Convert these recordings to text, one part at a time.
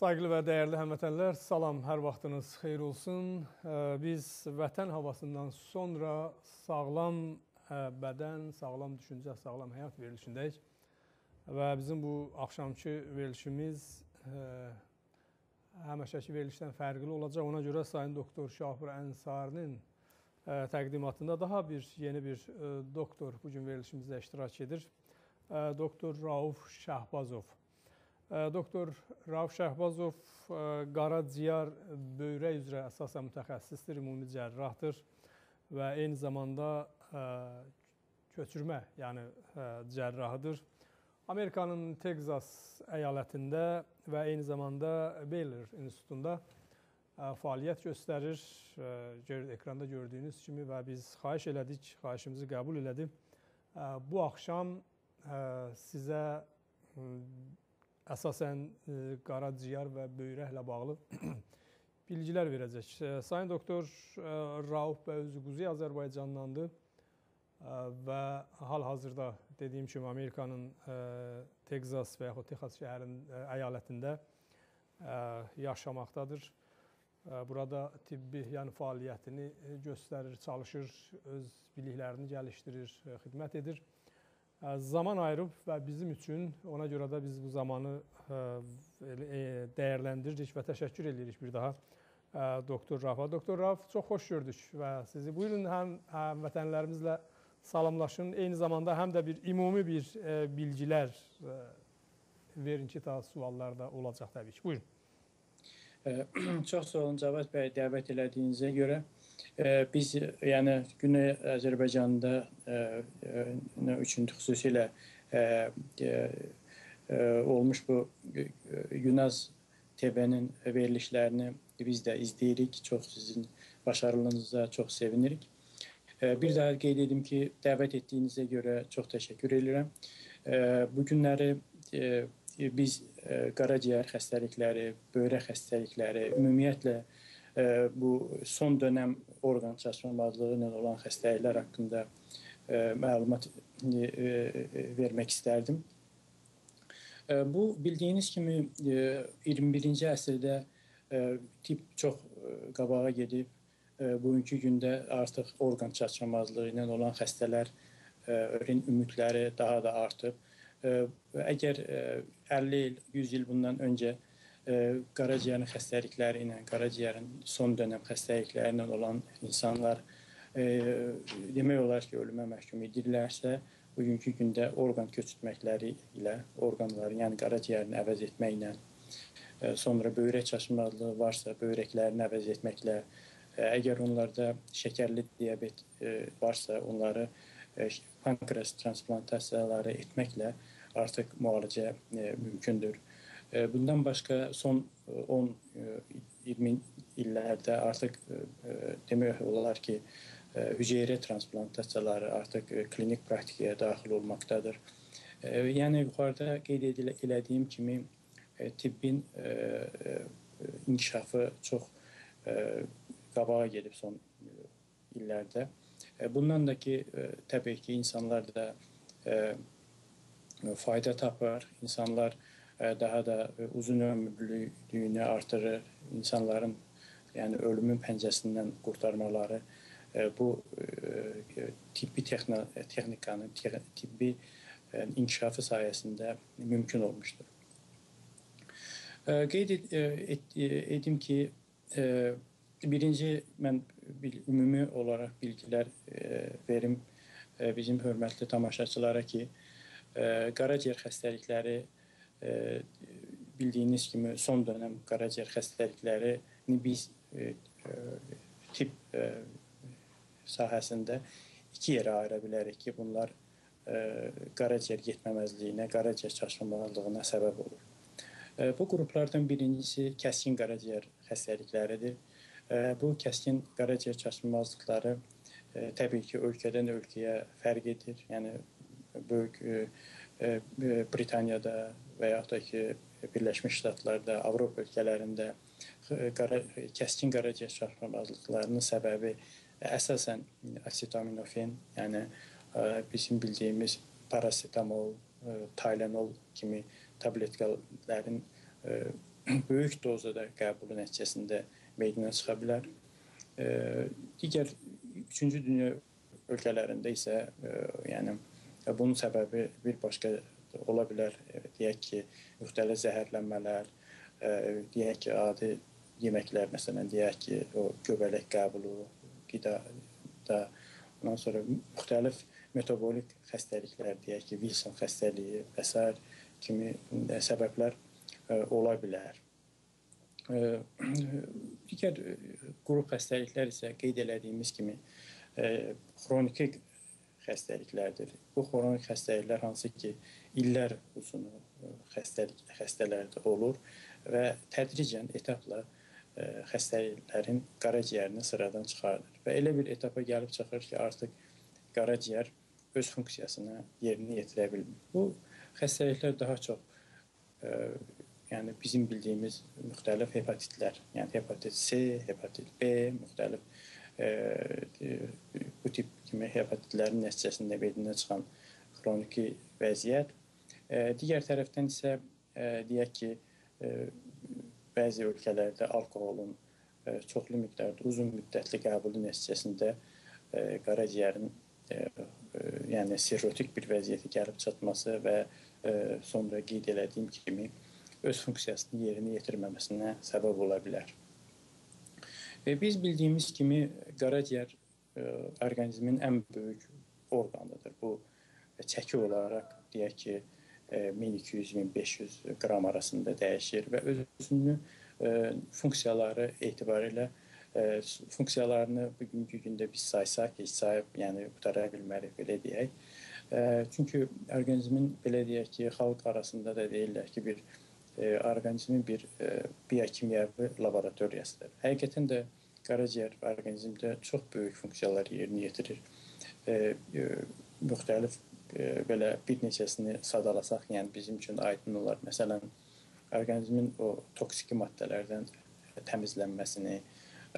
Sayğılı və dəyərli həmvətənlər, salam, hər vaxtınız xeyir olsun. Biz vətən havasından sonra sağlam bədən, sağlam düşüncə, sağlam həyat verilişindəyik. Və bizim bu axşamki verilişimiz həməşəki verilişdən fərqli olacaq. Ona görə Sayın Doktor Şahbur Ənsarinin təqdimatında daha bir, yeni bir doktor bugün verilişimizdə iştirak edir. Doktor Rauf Şəhbazov. Doktor Rauf Şəhbazov qaraciyər böyrək üzrə əsasən mütəxəssisdir, ümumi cərrahdır və eyni zamanda köçürmə, yəni cərrahıdır. Amerikanın Texas əyalətində və eyni zamanda Baylor İnstitutunda fəaliyyət göstərir. Ekranda gördüyünüz kimi və biz xahiş elədik, xahişimizi qəbul elədi. Bu axşam sizə əsasən e, qaraciyər və böyrəklə bağlı bilgilər verəcək. E, Sayın doktor e, Rauf bəy Özüquzi Azərbaycandandır və hal-hazırda dediyim kimi Amerikanın Texas və yaxud Texas şəhərinin əyalətində yaşamaqdadır. Burada tibbi yəni fəaliyyətini göstərir, çalışır, öz biliklərini gəlişdirir, xidmət edir zaman ayırıb və bizim üçün ona görə də biz bu zamanı e, dəyərləndiririk və təşəkkür edirik bir daha doktor Rafa. Doktor Raf, çox xoş gördük və sizi buyurun həm həmvətənlərimizlə salamlaşın, eyni zamanda həm də bir ümumi bir e, bilgilər e, verin ki, ta suallar da olacaq təbii ki. Buyurun. Çox sağ olun Cavad bəy dəvət elədiyinizə görə. Biz yəni Güney Azərbaycanda nə üçüncü xüsusilə olmuş bu Yunaz TV-nin verilişlərini biz də izləyirik. Çox sizin başarılığınıza çox sevinirik. Bir daha qeyd edim ki, dəvət etdiyinizə görə çox təşəkkür edirəm. Bu günləri biz qaraciyər xəstəlikləri, böyrək xəstəlikləri, ümumiyyətlə bu son dönəm orqan çatışmamazlığı ilə olan xəstəliklər haqqında məlumat vermək istərdim. Bu bildiyiniz kimi 21-ci əsrdə tip çox qabağa gedib. Bugünkü gündə artıq orqan çatışmamazlığı ilə olan xəstələrin ümidləri daha da artıb. Əgər 50 il, 100 il bundan öncə qaraciyərin xəstəlikləri ilə, qaraciyərin son dönəm xəstəlikləri ilə olan insanlar e, demək olar ki, ölümə məhkum edilirlərsə, bugünkü gündə orqan köçürtməkləri ilə orqanları, yəni qaraciyərini əvəz etməklə, e, sonra böyrək çaşmazlığı varsa, böyrəklərini əvəz etməklə, e, əgər onlarda şəkərli diabet e, varsa, onları e, pankreas transplantasiyaları etməklə artıq müalicə e, mümkündür. Bundan başqa son 10-20 illərdə artıq demək olar ki, hüceyrə transplantasiyaları artıq klinik praktikaya daxil olmaqdadır. Yəni yuxarıda qeyd elədiyim kimi tibbin inkişafı çox qabağa gedib son illərdə. Bundan da ki, təbii ki, insanlar da fayda tapır, insanlar daha da uzun ömürlülüyünü artırır, insanların yəni ölümün pəncəsindən qurtarmaları bu tibbi texnikanın, tibbi inkişafı sayəsində mümkün olmuşdur. Qeyd edim ki, birinci mən ümumi olaraq bilgilər verim bizim hörmətli tamaşaçılara ki, qaraciyər xəstəlikləri e, bildiyiniz kimi son dönəm qaraciyər xəstəliklərini biz e, e, tip e, sahəsində iki yerə ayıra bilərik ki, bunlar qaraciyər getməməzliyinə, qaraciyər çaşqınlığına səbəb olur. Bu qruplardan birincisi kəskin qaraciyər xəstəlikləridir. Bu kəskin qaraciyər çaşqınmazlıqları təbii ki, ölkədən ölkəyə fərq edir. Yəni böyük Britaniyada və yaxud da ki, Birləşmiş Ştatlarda, Avropa ölkələrində qara, kəskin qaraciyər çatışmazlıqlarının səbəbi əsasən asetaminofen, yəni bizim bildiyimiz parasetamol, Tylenol kimi tabletkaların böyük dozada qəbulu nəticəsində meydana çıxa bilər. Digər 3-cü dünya ölkələrində isə yəni bunun səbəbi bir başqa ola bilər. Deyək ki, müxtəlif zəhərlənmələr, deyək ki, adi yeməklər, məsələn, deyək ki, o göbələk qəbulu, qida da ondan sonra müxtəlif metabolik xəstəliklər, deyək ki, Wilson xəstəliyi və s. kimi səbəblər ola bilər. Digər qrup xəstəliklər isə qeyd elədiyimiz kimi xroniki xəstəliklərdir. Bu xronik xəstəliklər hansı ki, illər uzunu xəstəlik xəstələrdə olur və tədricən etapla xəstəliklərin qaraciyərini sıradan çıxardır və elə bir etapa gəlib çıxır ki, artıq qaraciyər öz funksiyasını yerinə yetirə bilmir. Bu xəstəliklər daha çox yəni bizim bildiyimiz müxtəlif hepatitlər, yəni hepatit C, hepatit B, müxtəlif e, bu tip kimi hepatitlərin nəticəsində meydana çıxan xroniki vəziyyət. Digər tərəfdən isə e, deyək ki, e, bəzi ölkələrdə alkoholun e, çoxlu miqdarda uzun müddətli qəbulu nəticəsində qaraciyərin yəni sirrotik bir vəziyyətə gəlib çatması və sonra qeyd elədiyim kimi öz funksiyasını yerinə yetirməməsinə səbəb ola bilər. Biz bildiyimiz kimi qaraciyər orqanizmin ən böyük orqanıdır. Bu çəki olaraq deyək ki 1200-1500 e, qram arasında dəyişir və özünü e, funksiyaları etibarilə funksiyalarını bugünkü gündə biz saysaq, heç sayıb, yəni qutara bilmərik belə deyək. Çünki orqanizmin belə deyək ki, xalq arasında da deyirlər ki, bir e, orqanizmin bir e, biokimyəvi laboratoriyasıdır. Həqiqətən də qaraciyər orqanizmdə çox böyük funksiyalar yerinə yetirir. E, e, müxtəlif e, belə bir neçəsini sadalasaq, yəni bizim üçün aydın olar. Məsələn, orqanizmin o toksiki maddələrdən təmizlənməsini,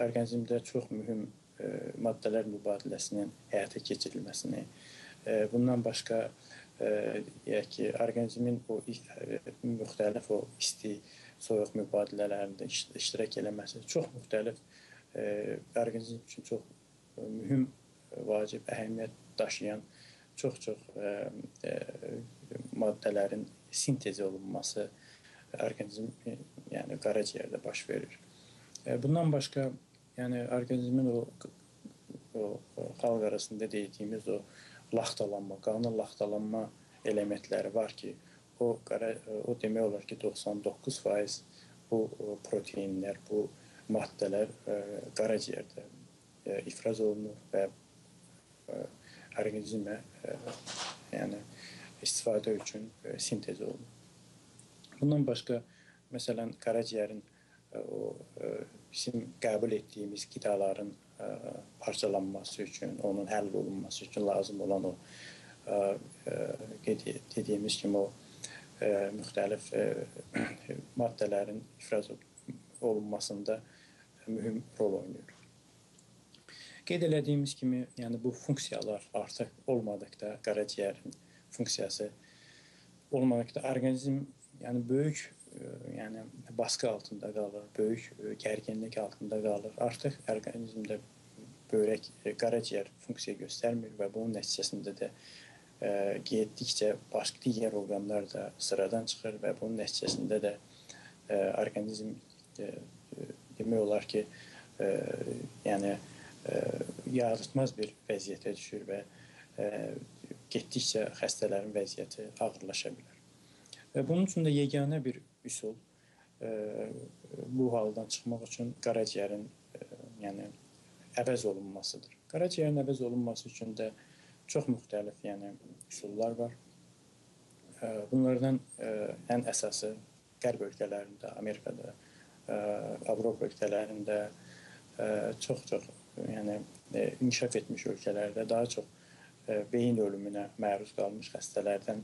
orqanizmdə çox mühüm e, maddələr mübadiləsinin həyata keçirilməsini, e, bundan başqa deyək ki, orqanizmin o müxtəlif o isti, soyuq mübadilələrində iştirak eləməsi çox müxtəlif orqanizm üçün çox mühüm, vacib əhəmiyyət daşıyan çox-çox maddələrin sintez olunması orqanizm yəni qaraciyərdə baş verir. Bundan başqa yəni orqanizmin o o xalq arasında dediyimiz o laxtalanma, qanın laxtalanma elementləri var ki, o o demək olar ki 99% bu proteinlər, bu maddələr e, qaraciyərdə e, ifraz olunur və e, orqanizmə yəni istifadə üçün sintez olunur. Bundan başqa məsələn qaraciyərin o bizim qəbul etdiyimiz qidaların parçalanması üçün, onun həll olunması üçün lazım olan o dediyimiz kimi o müxtəlif maddələrin ifraz olunmasında mühüm rol oynayır. Qeyd elədiyimiz kimi, yəni bu funksiyalar artıq olmadıqda qaraciyərin funksiyası olmadıqda orqanizm yəni böyük yəni baskı altında qalır, böyük gərginlik altında qalır. Artıq orqanizmdə böyrək, qaraciyər funksiya göstərmir və bunun nəticəsində də ə, getdikcə başqa digər orqanlar da sıradan çıxır və bunun nəticəsində də ə, orqanizm ə, demək olar ki, ə, yəni ə, yaratmaz bir vəziyyətə düşür və getdikcə xəstələrin vəziyyəti ağırlaşa bilər. Və bunun üçün də yeganə bir üsul bu haldan çıxmaq üçün qaraciyərin yəni əvəz olunmasıdır. Qaraciyərin əvəz olunması üçün də çox müxtəlif, yəni üsullar var. Bunlardan ən əsası qərb ölkələrində, Amerikada, Avropa ölkələrində çox-çox yəni inkişaf etmiş ölkələrdə daha çox beyin ölümünə məruz qalmış xəstələrdən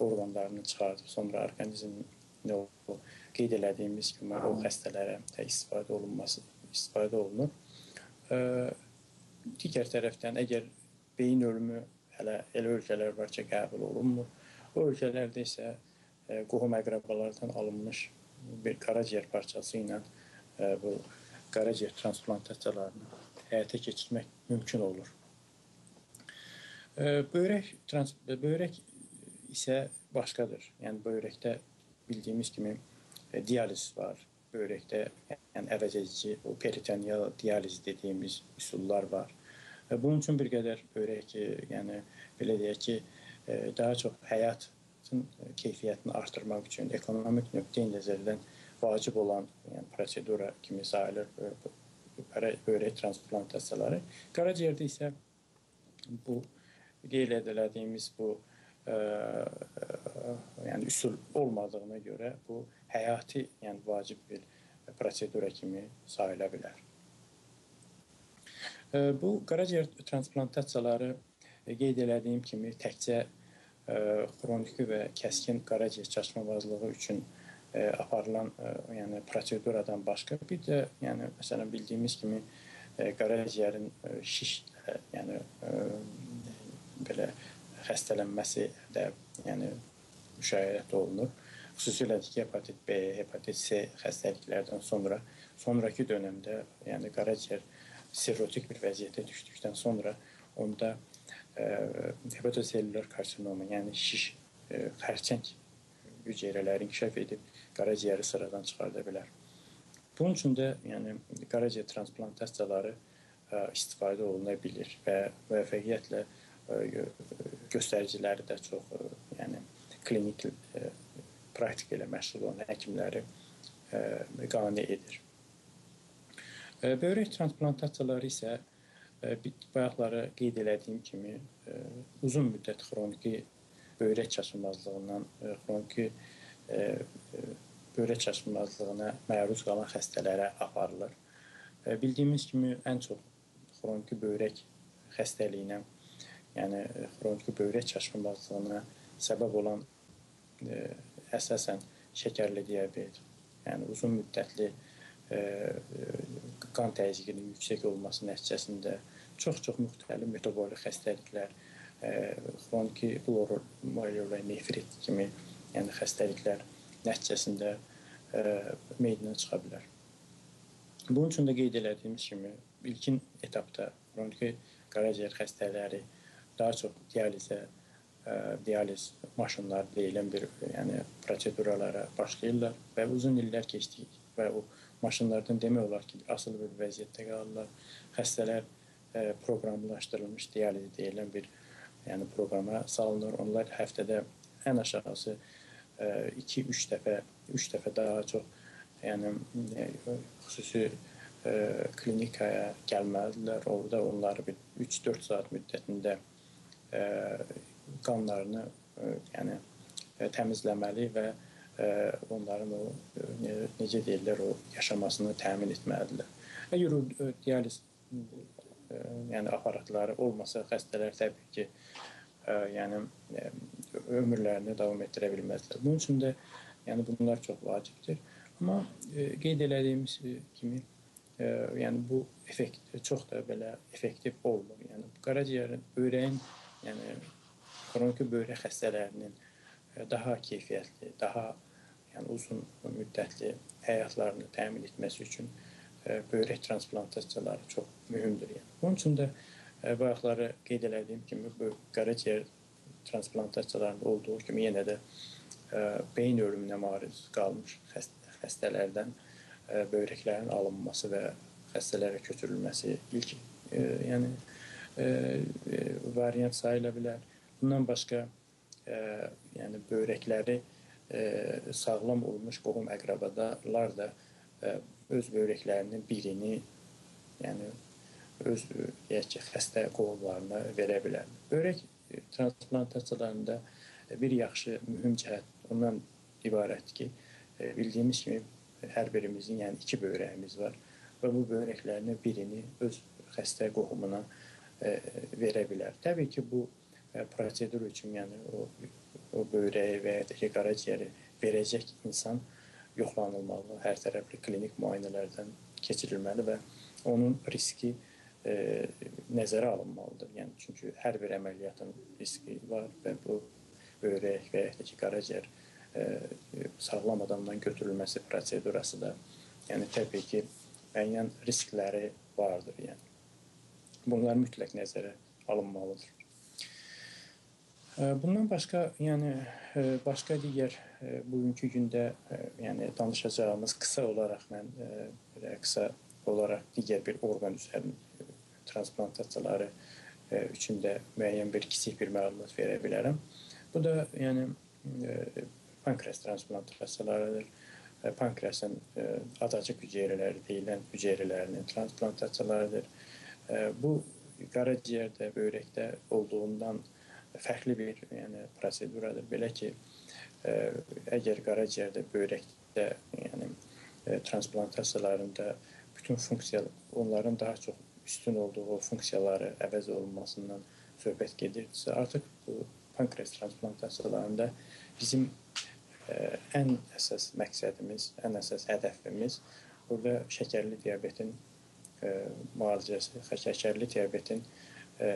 orqanlarını çıxardıb sonra orqanizmin o qeyd elədiyimiz kimi o xəstələrə istifadə olunması istifadə olunur. Digər tərəfdən əgər beyin ölümü hələ elə ölkələr var ki, qəbul olunmur. O ölkələrdə isə e, qohum əqrabalardan alınmış bir qaraciyər parçası ilə e, bu qaraciyər transplantasiyalarını həyata keçirmək mümkün olur. E, böyrək trans böyrək isə başqadır. Yəni böyrəkdə bildiyimiz kimi e, dializ var. Böyrəkdə yəni əvəzedici, o peritoneal dializ dediyimiz üsullar var. Və bunun üçün bir qədər böyrək, yəni belə deyək ki, daha çox həyatın keyfiyyətini artırmaq üçün ekonomik nöqteyi nəzərdən vacib olan yəni prosedura kimi sayılır böyrək transplantasiyaları. Qaraciyərdə isə bu qeyd edilədiyimiz bu ə, ə, yəni üsul olmadığına görə bu həyati, yəni vacib bir prosedura kimi sayıla bilər. Ə, bu qaraciyər transplantasiyaları qeyd elədiyim kimi təkcə ə, xroniki və kəskin qaraciyər çaşmamazlığı üçün ə, aparılan ə, yəni proseduradan başqa bir də yəni məsələn bildiyimiz kimi ə, qaraciyərin ə, şiş ə, yəni ə, belə xəstələnməsi də yəni müşahidə olunur. Xüsusilə ki, hepatit B, hepatit C xəstəliklərdən sonra sonrakı dövrdə, yəni qaraciyər sirrotik bir vəziyyətə düşdükdən sonra onda ə, hepatoselülər karsinoma, yəni şiş, ə, xərçəng hüceyrələri inkişaf edib qaraciyəri sıradan çıxarda bilər. Bunun üçün də yəni qaraciyər transplantasiyaları ə, istifadə oluna bilər və müvəffəqiyyətlə ə, göstəriciləri də çox ə, yəni klinik praktika ilə məşğul olan həkimləri qane edir. Böyrək transplantasiyaları isə bayaqları qeyd elədiyim kimi uzun müddət xroniki böyrək çaşılmazlığından, ə, xroniki böyrək çaşılmazlığına məruz qalan xəstələrə aparılır. Bildiyimiz kimi ən çox xroniki böyrək xəstəliyinə, yəni xroniki böyrək çaşılmazlığına səbəb olan ə, əsasən şəkərli diabet, yəni uzun müddətli ə, qan təzyiqinin yüksək olması nəticəsində çox-çox müxtəlif metabolik xəstəliklər, ə, xroniki glomerulonefrit nefrit kimi yəni xəstəliklər nəticəsində ə, meydana çıxa bilər. Bunun üçün də qeyd elədiyimiz kimi ilkin etapda xroniki qaraciyər xəstələri daha çox dializə, ə, dializ maşınları deyilən bir yəni proseduralara başlayırlar və uzun illər keçdik və o maşınlardan demək olar ki, asılı bir vəziyyətdə qalırlar. Xəstələr ə, proqramlaşdırılmış dializ deyilən bir yəni proqrama salınır. Onlar həftədə ən aşağısı 2-3 dəfə, 3 dəfə daha çox yəni e, xüsusi ə, e, klinikaya gəlməlidirlər. Orada onları bir 3-4 saat müddətində ə, e, qanlarını ə, yəni ə, təmizləməli və ə, onların o ə, necə deyirlər, o yaşamasını təmin etməlidirlər. Əgər o dializ ə, yəni aparatları olmasa xəstələr təbii ki, yəni ə, ömürlərini davam etdirə bilməzlər. Bunun üçün də yəni bunlar çox vacibdir. Amma e, qeyd elədiyimiz e, kimi e, yəni bu effekt çox da belə effektiv olmur. Yəni qaraciyərin, böyrəyin, yəni xroniki böyrək xəstələrinin e, daha keyfiyyətli, daha yəni uzun müddətli həyatlarını təmin etməsi üçün e, böyrək transplantasiyaları çox mühümdür. Yəni. Bunun üçün də e, bayaqları qeyd elədiyim kimi bu qaraciyər transplantasiyalarında olduğu kimi yenə də beyin ölümünə mariz qalmış xəstə, xəstələrdən böyrəklərin alınması və xəstələrə köçürülməsi ilk ə, yəni ə, variant sayıla bilər. Bundan başqa ə, yəni böyrəkləri ə, sağlam olmuş qohum əqrəbadalar da ə, öz böyrəklərinin birini yəni öz deyək ki, xəstə qohumlarına verə bilər. Böyrək transplantasiyalarında bir yaxşı mühüm cəhət ondan ibarətdir ki, e, bildiyimiz kimi hər birimizin yəni iki böyrəyimiz var və bu böyrəklərindən birini öz xəstə qohumuna e, verə bilər. Təbii ki, bu e, prosedur üçün yəni o o böyrəyi və ya ki, qaraciyəri verəcək insan yoxlanılmalı, hər tərəfli klinik müayinələrdən keçirilməli və onun riski e, nəzərə alınmalıdır. Yəni çünki hər bir əməliyyatın riski var və bu böyrək və ya ki, qaraciyər sağlam adamdan götürülməsi prosedurası da yəni təbii ki müəyyən riskləri vardır. Yəni bunlar mütləq nəzərə alınmalıdır. Bundan başqa, yəni başqa digər bugünkü gündə yəni danışacağımız qısa olaraq mən belə qısa olaraq digər bir orqan üzərində transplantasiyaları üçün də müəyyən bir kiçik bir məlumat verə bilərəm. Bu da yəni pankreas transplantasiyalarıdır. Pankreasın adacıq hüceyrələri deyilən hüceyrələrinin transplantasiyalarıdır. Bu qaraciyərdə, böyrəkdə olduğundan fərqli bir yəni proseduradır. Belə ki, əgər qaraciyərdə, böyrəkdə, yəni transplantasiyalarında bütün funksiya onların daha çox üstün olduğu funksiyaları əvəz olunmasından söhbət gedirdisə, artıq bu pankreas transplantasiyalarında bizim ə, ən əsas məqsədimiz, ən əsas hədəfimiz burada şəkərli diabetin ə, müalicəsi, şəkərli diabetin ə,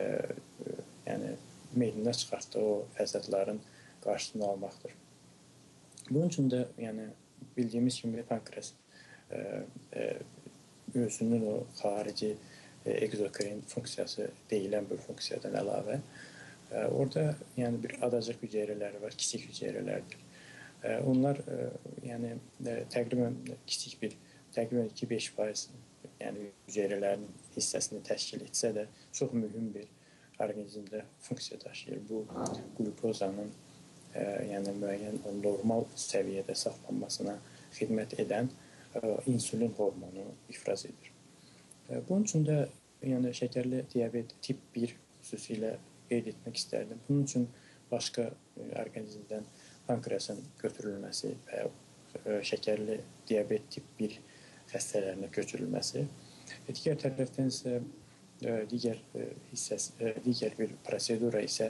yəni meydana çıxartdığı o fəsadların qarşısını almaqdır. Bunun üçün də yəni bildiyimiz kimi pankreas ə, ə, özünün o xarici egzokrin funksiyası deyilən bir funksiyadan əlavə orada yəni bir adacıq hüceyrələri var, kiçik hüceyrələrdir. Onlar yəni təqribən kiçik bir təqribən 2-5% yəni hüceyrələrin hissəsini təşkil etsə də çox mühüm bir orqanizmdə funksiya daşıyır. Bu qlukozanın yəni müəyyən normal səviyyədə saxlanmasına xidmət edən insulin hormonu ifraz edir. Bunun üçün də yəni şəkərli diabet tip 1 xüsusilə qeyd etmək istərdim. Bunun üçün başqa orqanizmdən pankreasın götürülməsi və şəkərli diabet tip 1 xəstələrinə köçürülməsi. Digər tərəfdən isə digər hissəsi digər bir prosedura isə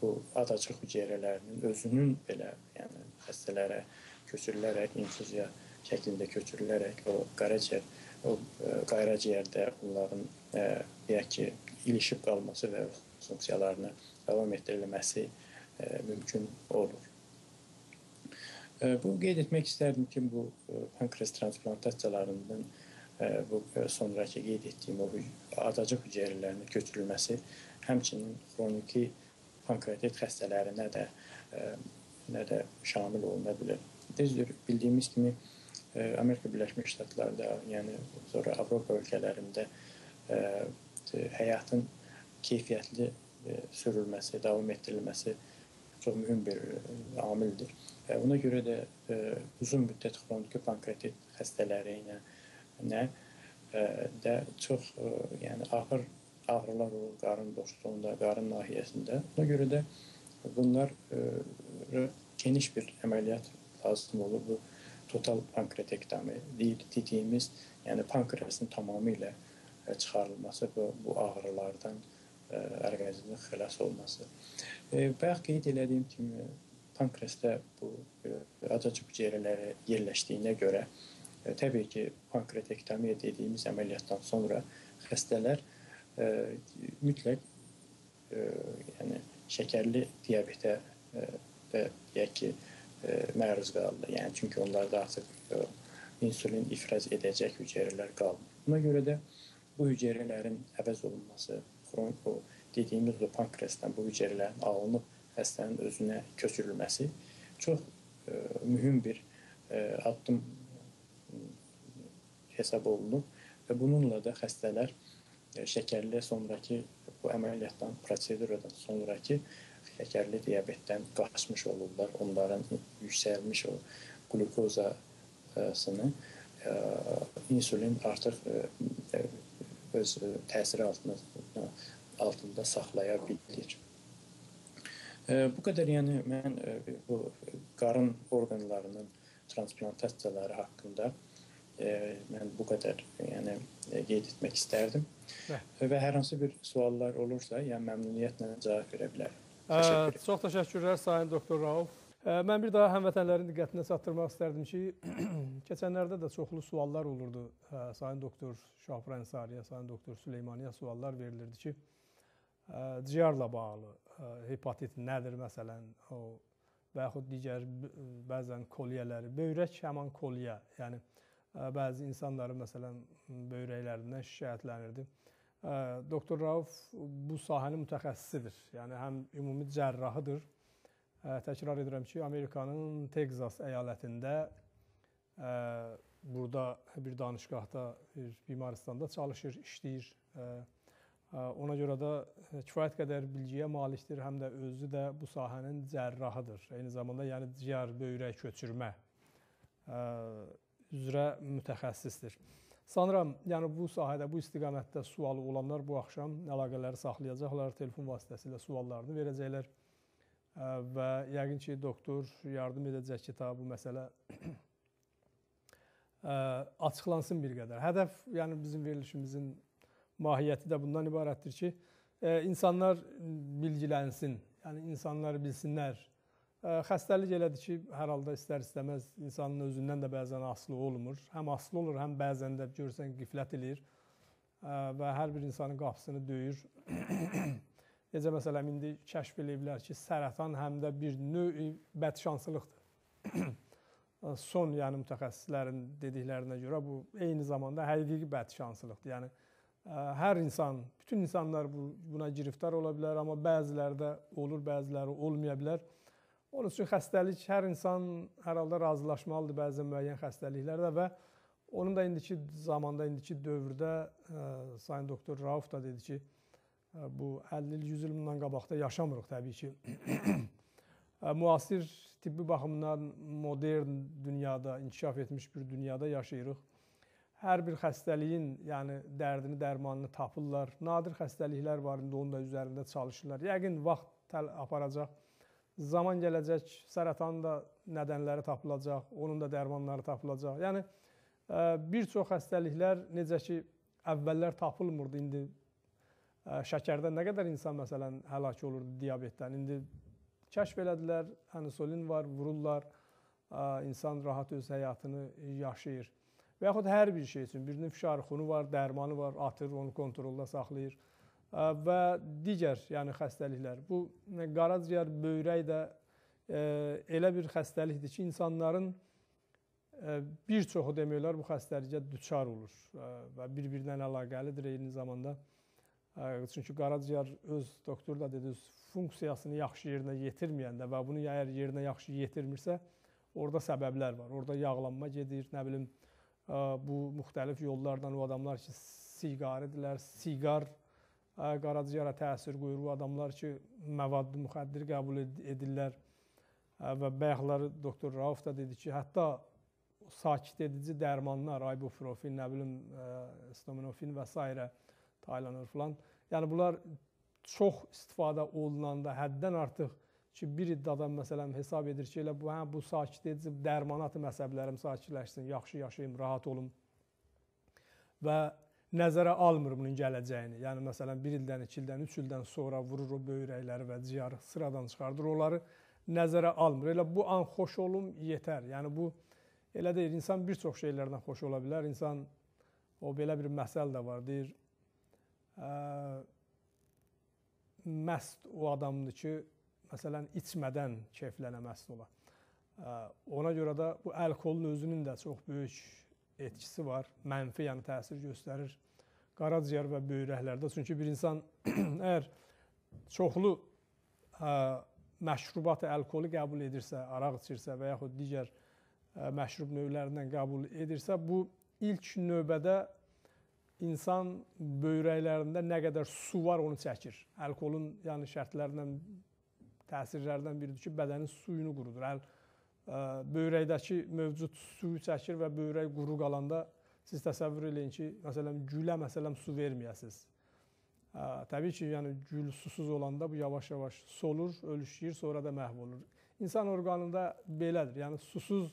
bu adacıq hüceyrələrinin özünün belə yəni xəstələrə köçürülərək infuziya şəklində köçürülərək o qaraciyər o e, qaraciyərdə onların e, deyək ki, ilişib qalması və funksiyalarını davam etdirilməsi e, mümkün olur. Bu qeyd etmək istərdim ki, bu pankreas transplantasiyalarının bu sonrakı qeyd etdiyim o adacıq hüceyrələrinin köçürülməsi həmçinin xroniki pankreatit xəstələrinə də nə də şamil oluna bilər. Düzdür, bildiyimiz kimi Amerika Birləşmiş Ştatlarda, yəni sonra Avropa ölkələrində ə, həyatın keyfiyyətli ə, sürülməsi, davam etdirilməsi çox mühüm bir amildir. Ona görə də uzun müddət xroniki pankreatit xəstələri ilə nə də çox yəni ağır ağrılar olur qarın boşluğunda, qarın nahiyəsində. Ona görə də bunlar geniş bir əməliyyat lazım olur. Bu total pankreatektomi dediyimiz, yəni pankreasın tamamilə e, çıxarılması bu, bu ağrılardan e, orqanizmin xilas olması. E, bayaq qeyd elədiyim kimi pankreasda bu acacıq hüceyrələri yerləşdiyinə görə təbii ki, pankreatektomiya dediyimiz əməliyyatdan sonra xəstələr mütləq yəni şəkərli diabetə və deyək ki, məruz qaldı. Yəni çünki onlarda artıq ə, insulin ifraz edəcək hüceyrələr qalmır. Buna görə də bu hüceyrələrin əvəz olunması, xronik o dediyimiz o pankreasdan bu hüceyrələrin alınıb xəstənin özünə köçürülməsi çox ə, mühüm bir ə, addım hesab olunub və bununla da xəstələr şəkərli sonrakı bu əməliyyatdan, proseduradan sonrakı şəkərli diabetdən qaçmış olurlar. Onların yüksəlmiş o qlukozasını e, insulin artıq e, e, öz təsiri altında altında saxlaya bilir. Bu qədər yəni mən bu qarın orqanlarının transplantasiyaları haqqında mən bu qədər yəni qeyd etmək istərdim. Hə. Və hər hansı bir suallar olursa, yəni məmnuniyyətlə cavab verə bilərəm. Təşəkkür Çox təşəkkürlər Sayın Doktor Rauf. Mən bir daha həmvətənlərin diqqətinə çatdırmaq istərdim ki, keçənlərdə də çoxlu suallar olurdu. Sayın Doktor Şahfur Ənsariyə, Sayın Doktor Süleymaniyə suallar verilirdi ki, ciyarla bağlı hepatit nədir məsələn, o və yaxud digər bəzən kolyələri. Böyrək həman kolyə, yəni bəzi insanların məsələn böyrəklərindən şikayətlənirdi. Doktor Rauf bu sahənin mütəxəssisidir. Yəni həm ümumi cərrahıdır. Təkrar edirəm ki, Amerikanın Texas əyalətində burada bir danışqahda, bir bimaristanda çalışır, işləyir. Ona görə də kifayət qədər bilgiyə malikdir, həm də özü də bu sahənin cərrahıdır. Eyni zamanda yəni ciyər böyrək köçürmə üzrə mütəxəssisdir. Sanıram, yəni bu sahədə, bu istiqamətdə sualı olanlar bu axşam əlaqələri saxlayacaqlar, telefon vasitəsilə suallarını verəcəklər və yəqin ki, doktor yardım edəcək ki, ta bu məsələ açıqlansın bir qədər. Hədəf, yəni bizim verilişimizin mahiyyəti də bundan ibarətdir ki, insanlar bilgilənsin, yəni insanlar bilsinlər Xəstəlik elədir ki, hər halda istər-istəməz insanın özündən də bəzən asılı olmur. Həm asılı olur, həm bəzən də görürsən qiflət eləyir və hər bir insanın qapısını döyür. Necə məsələn indi kəşf eləyiblər ki, sərətan həm də bir növ bədşanslıqdır. Son yəni mütəxəssislərin dediklərinə görə bu eyni zamanda həqiqi bədşanslıqdır. Yəni hər insan, bütün insanlar bu, buna giriftar ola bilər, amma bəziləri də olur, bəziləri olmaya bilər. Onun üçün xəstəlik hər insan hər halda razılaşmalıdır bəzən müəyyən xəstəliklərdə və onun da indiki zamanda, indiki dövrdə ə, Sayın doktor Rauf da dedi ki, ə, bu 50 il, 100 il bundan qabaqda yaşamırıq təbii ki. Müasir tibbi baxımdan modern dünyada, inkişaf etmiş bir dünyada yaşayırıq. Hər bir xəstəliyin, yəni dərdini, dərmanını tapırlar. Nadir xəstəliklər var, indi onun da üzərində çalışırlar. Yəqin vaxt aparacaq zaman gələcək, sərətanın da nədənləri tapılacaq, onun da dərmanları tapılacaq. Yəni bir çox xəstəliklər necə ki əvvəllər tapılmırdı, indi şəkərdən nə qədər insan məsələn həlak olurdu diabetdən. İndi kəşf elədilər, insulin var, vururlar, insan rahat öz həyatını yaşayır. Və yaxud hər bir şey üçün birinin fişarı var, dərmanı var, atır, onu kontrolda saxlayır və digər yəni xəstəliklər. Bu qaraciyər, böyrək də elə bir xəstəlikdir ki, insanların bir çoxu demək olar bu xəstəlikə düçar olur və bir-birindən əlaqəlidir eyni zamanda. Çünki qaraciyər öz doktor da dedi, funksiyasını yaxşı yerinə yetirməyəndə və bunu əgər yerinə yaxşı yetirmirsə, orada səbəblər var. Orada yağlanma gedir, nə bilim, bu müxtəlif yollarla o adamlar ki, siqaridirlər, siqar qaraciyara təsir qoyur. O adamlar ki, məvadlı müxəddir qəbul edirlər və bayaqları doktor Rauf da dedi ki, hətta sakit edici dərmanlar, ibuprofen, nə bilim, staminofin və s. Taylanır filan. Yəni bunlar çox istifadə olunanda həddən artıq ki, bir iddadan məsələn hesab edir ki, elə bu hə bu sakit edici dərman atım əsəblərim sakitləşsin, yaxşı yaşayım, rahat olum. Və nəzərə almır bunun gələcəyini. Yəni məsələn 1 ildən, 2 ildən, 3 ildən sonra vurur o böyrəkləri və ciyarı sıradan çıxardır. Onları nəzərə almır. Elə bu an xoş olum yetər. Yəni bu elə deyir, insan bir çox şeylərdən xoş ola bilər. İnsan o belə bir məsəl də var, deyir. Ə, məst o adamdır ki, məsələn içmədən keyflənə məst ola. Ona görə də bu alkolun özünün də çox böyük etkisi var, mənfi, yəni təsir göstərir qaraciyər və böyrəklərdə. Çünki bir insan əgər çoxlu ə, məşrubat, alkolu qəbul edirsə, araq içirsə və yaxud digər ə, məşrub növlərindən qəbul edirsə, bu ilk növbədə insan böyrəklərində nə qədər su var onu çəkir. Alkolun yəni şərtlərindən, təsirlərdən biridir ki, bədənin suyunu qurudur. Əl böyrəkdəki mövcud suyu çəkir və böyrək quru qalanda siz təsəvvür eləyin ki, məsələn, gülə məsələn su verməyəsiniz. Təbii ki, yəni gül susuz olanda bu yavaş-yavaş solur, ölüşür, sonra da məhv olur. İnsan orqanında belədir. Yəni susuz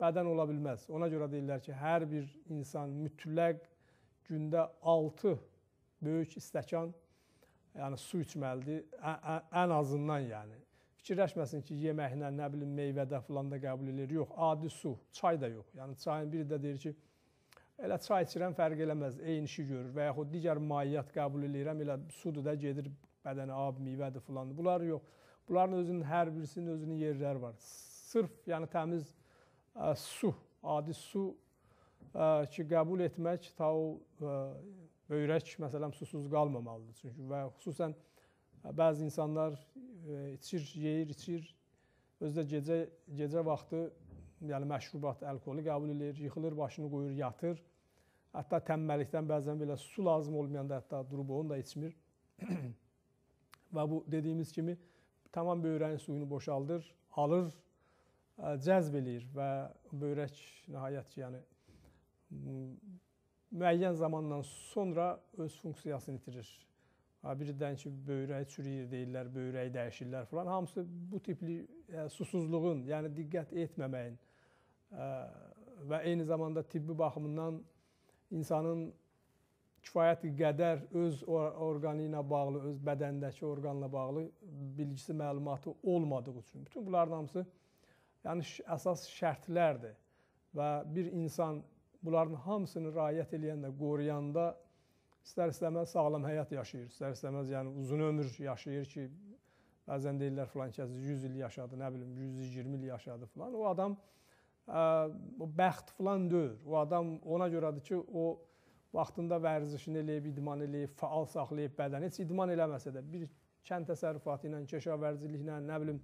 bədən ola bilməz. Ona görə deyirlər ki, hər bir insan mütləq gündə 6 böyük stəkan yəni su içməlidir. Ən azından yəni. Fikirləşməsin ki, yeməklə, nə bilim, meyvədə filan da qəbul edir. Yox, adi su, çay da yox. Yəni çayın biri də deyir ki, elə çay içirəm fərq eləməz, eyni işi görür və yaxud digər mayiyyat qəbul edirəm, elə sudur da gedir bədənə ab, meyvədir filandır. Bunlar yox. Bunların özünün hər birisinin özünün yerləri var. Sırf yəni təmiz ə, su, adi su ə, ki, qəbul etmək ta o ə, böyrək məsələn susuz qalmamalıdır. Çünki və xüsusən bəzi insanlar ə, içir, yeyir, içir, özü də gecə gecə vaxtı yəni məşrubat, alkolu qəbul edir, yıxılır, başını qoyur, yatır. Hətta tənbəllikdən bəzən belə su lazım olmayanda hətta durub onu da içmir. və bu dediyimiz kimi tamam böyrəyin suyunu boşaldır, alır, ə, cəzb eləyir və böyrək nəhayət ki, yəni müəyyən zamandan sonra öz funksiyasını itirir. Birdən ki, böyrəyi çürüyür deyirlər, böyrəyi dəyişirlər falan. Hamısı bu tipli ə, susuzluğun, yəni diqqət etməməyin ə, və eyni zamanda tibbi baxımından insanın kifayət qədər öz orqanı ilə bağlı, öz bədəndəki orqanla bağlı bilgisi, məlumatı olmadığı üçün bütün bunların hamısı yəni əsas şərtlərdir və bir insan bunların hamısını riayət eləyəndə, qoruyanda istər-istəməz sağlam həyat yaşayır, istər-istəməz yəni uzun ömür yaşayır ki, bəzən deyirlər filan kəs 100 il yaşadı, nə bilim 120 il yaşadı filan. O adam o bəxt filan deyil. O adam ona görədir ki, o vaxtında vərzişini eləyib, idman eləyib, faal saxlayıb bədəni. Heç idman eləməsə də bir kənd təsərrüfatı ilə, keşavərciliklə, nə bilim,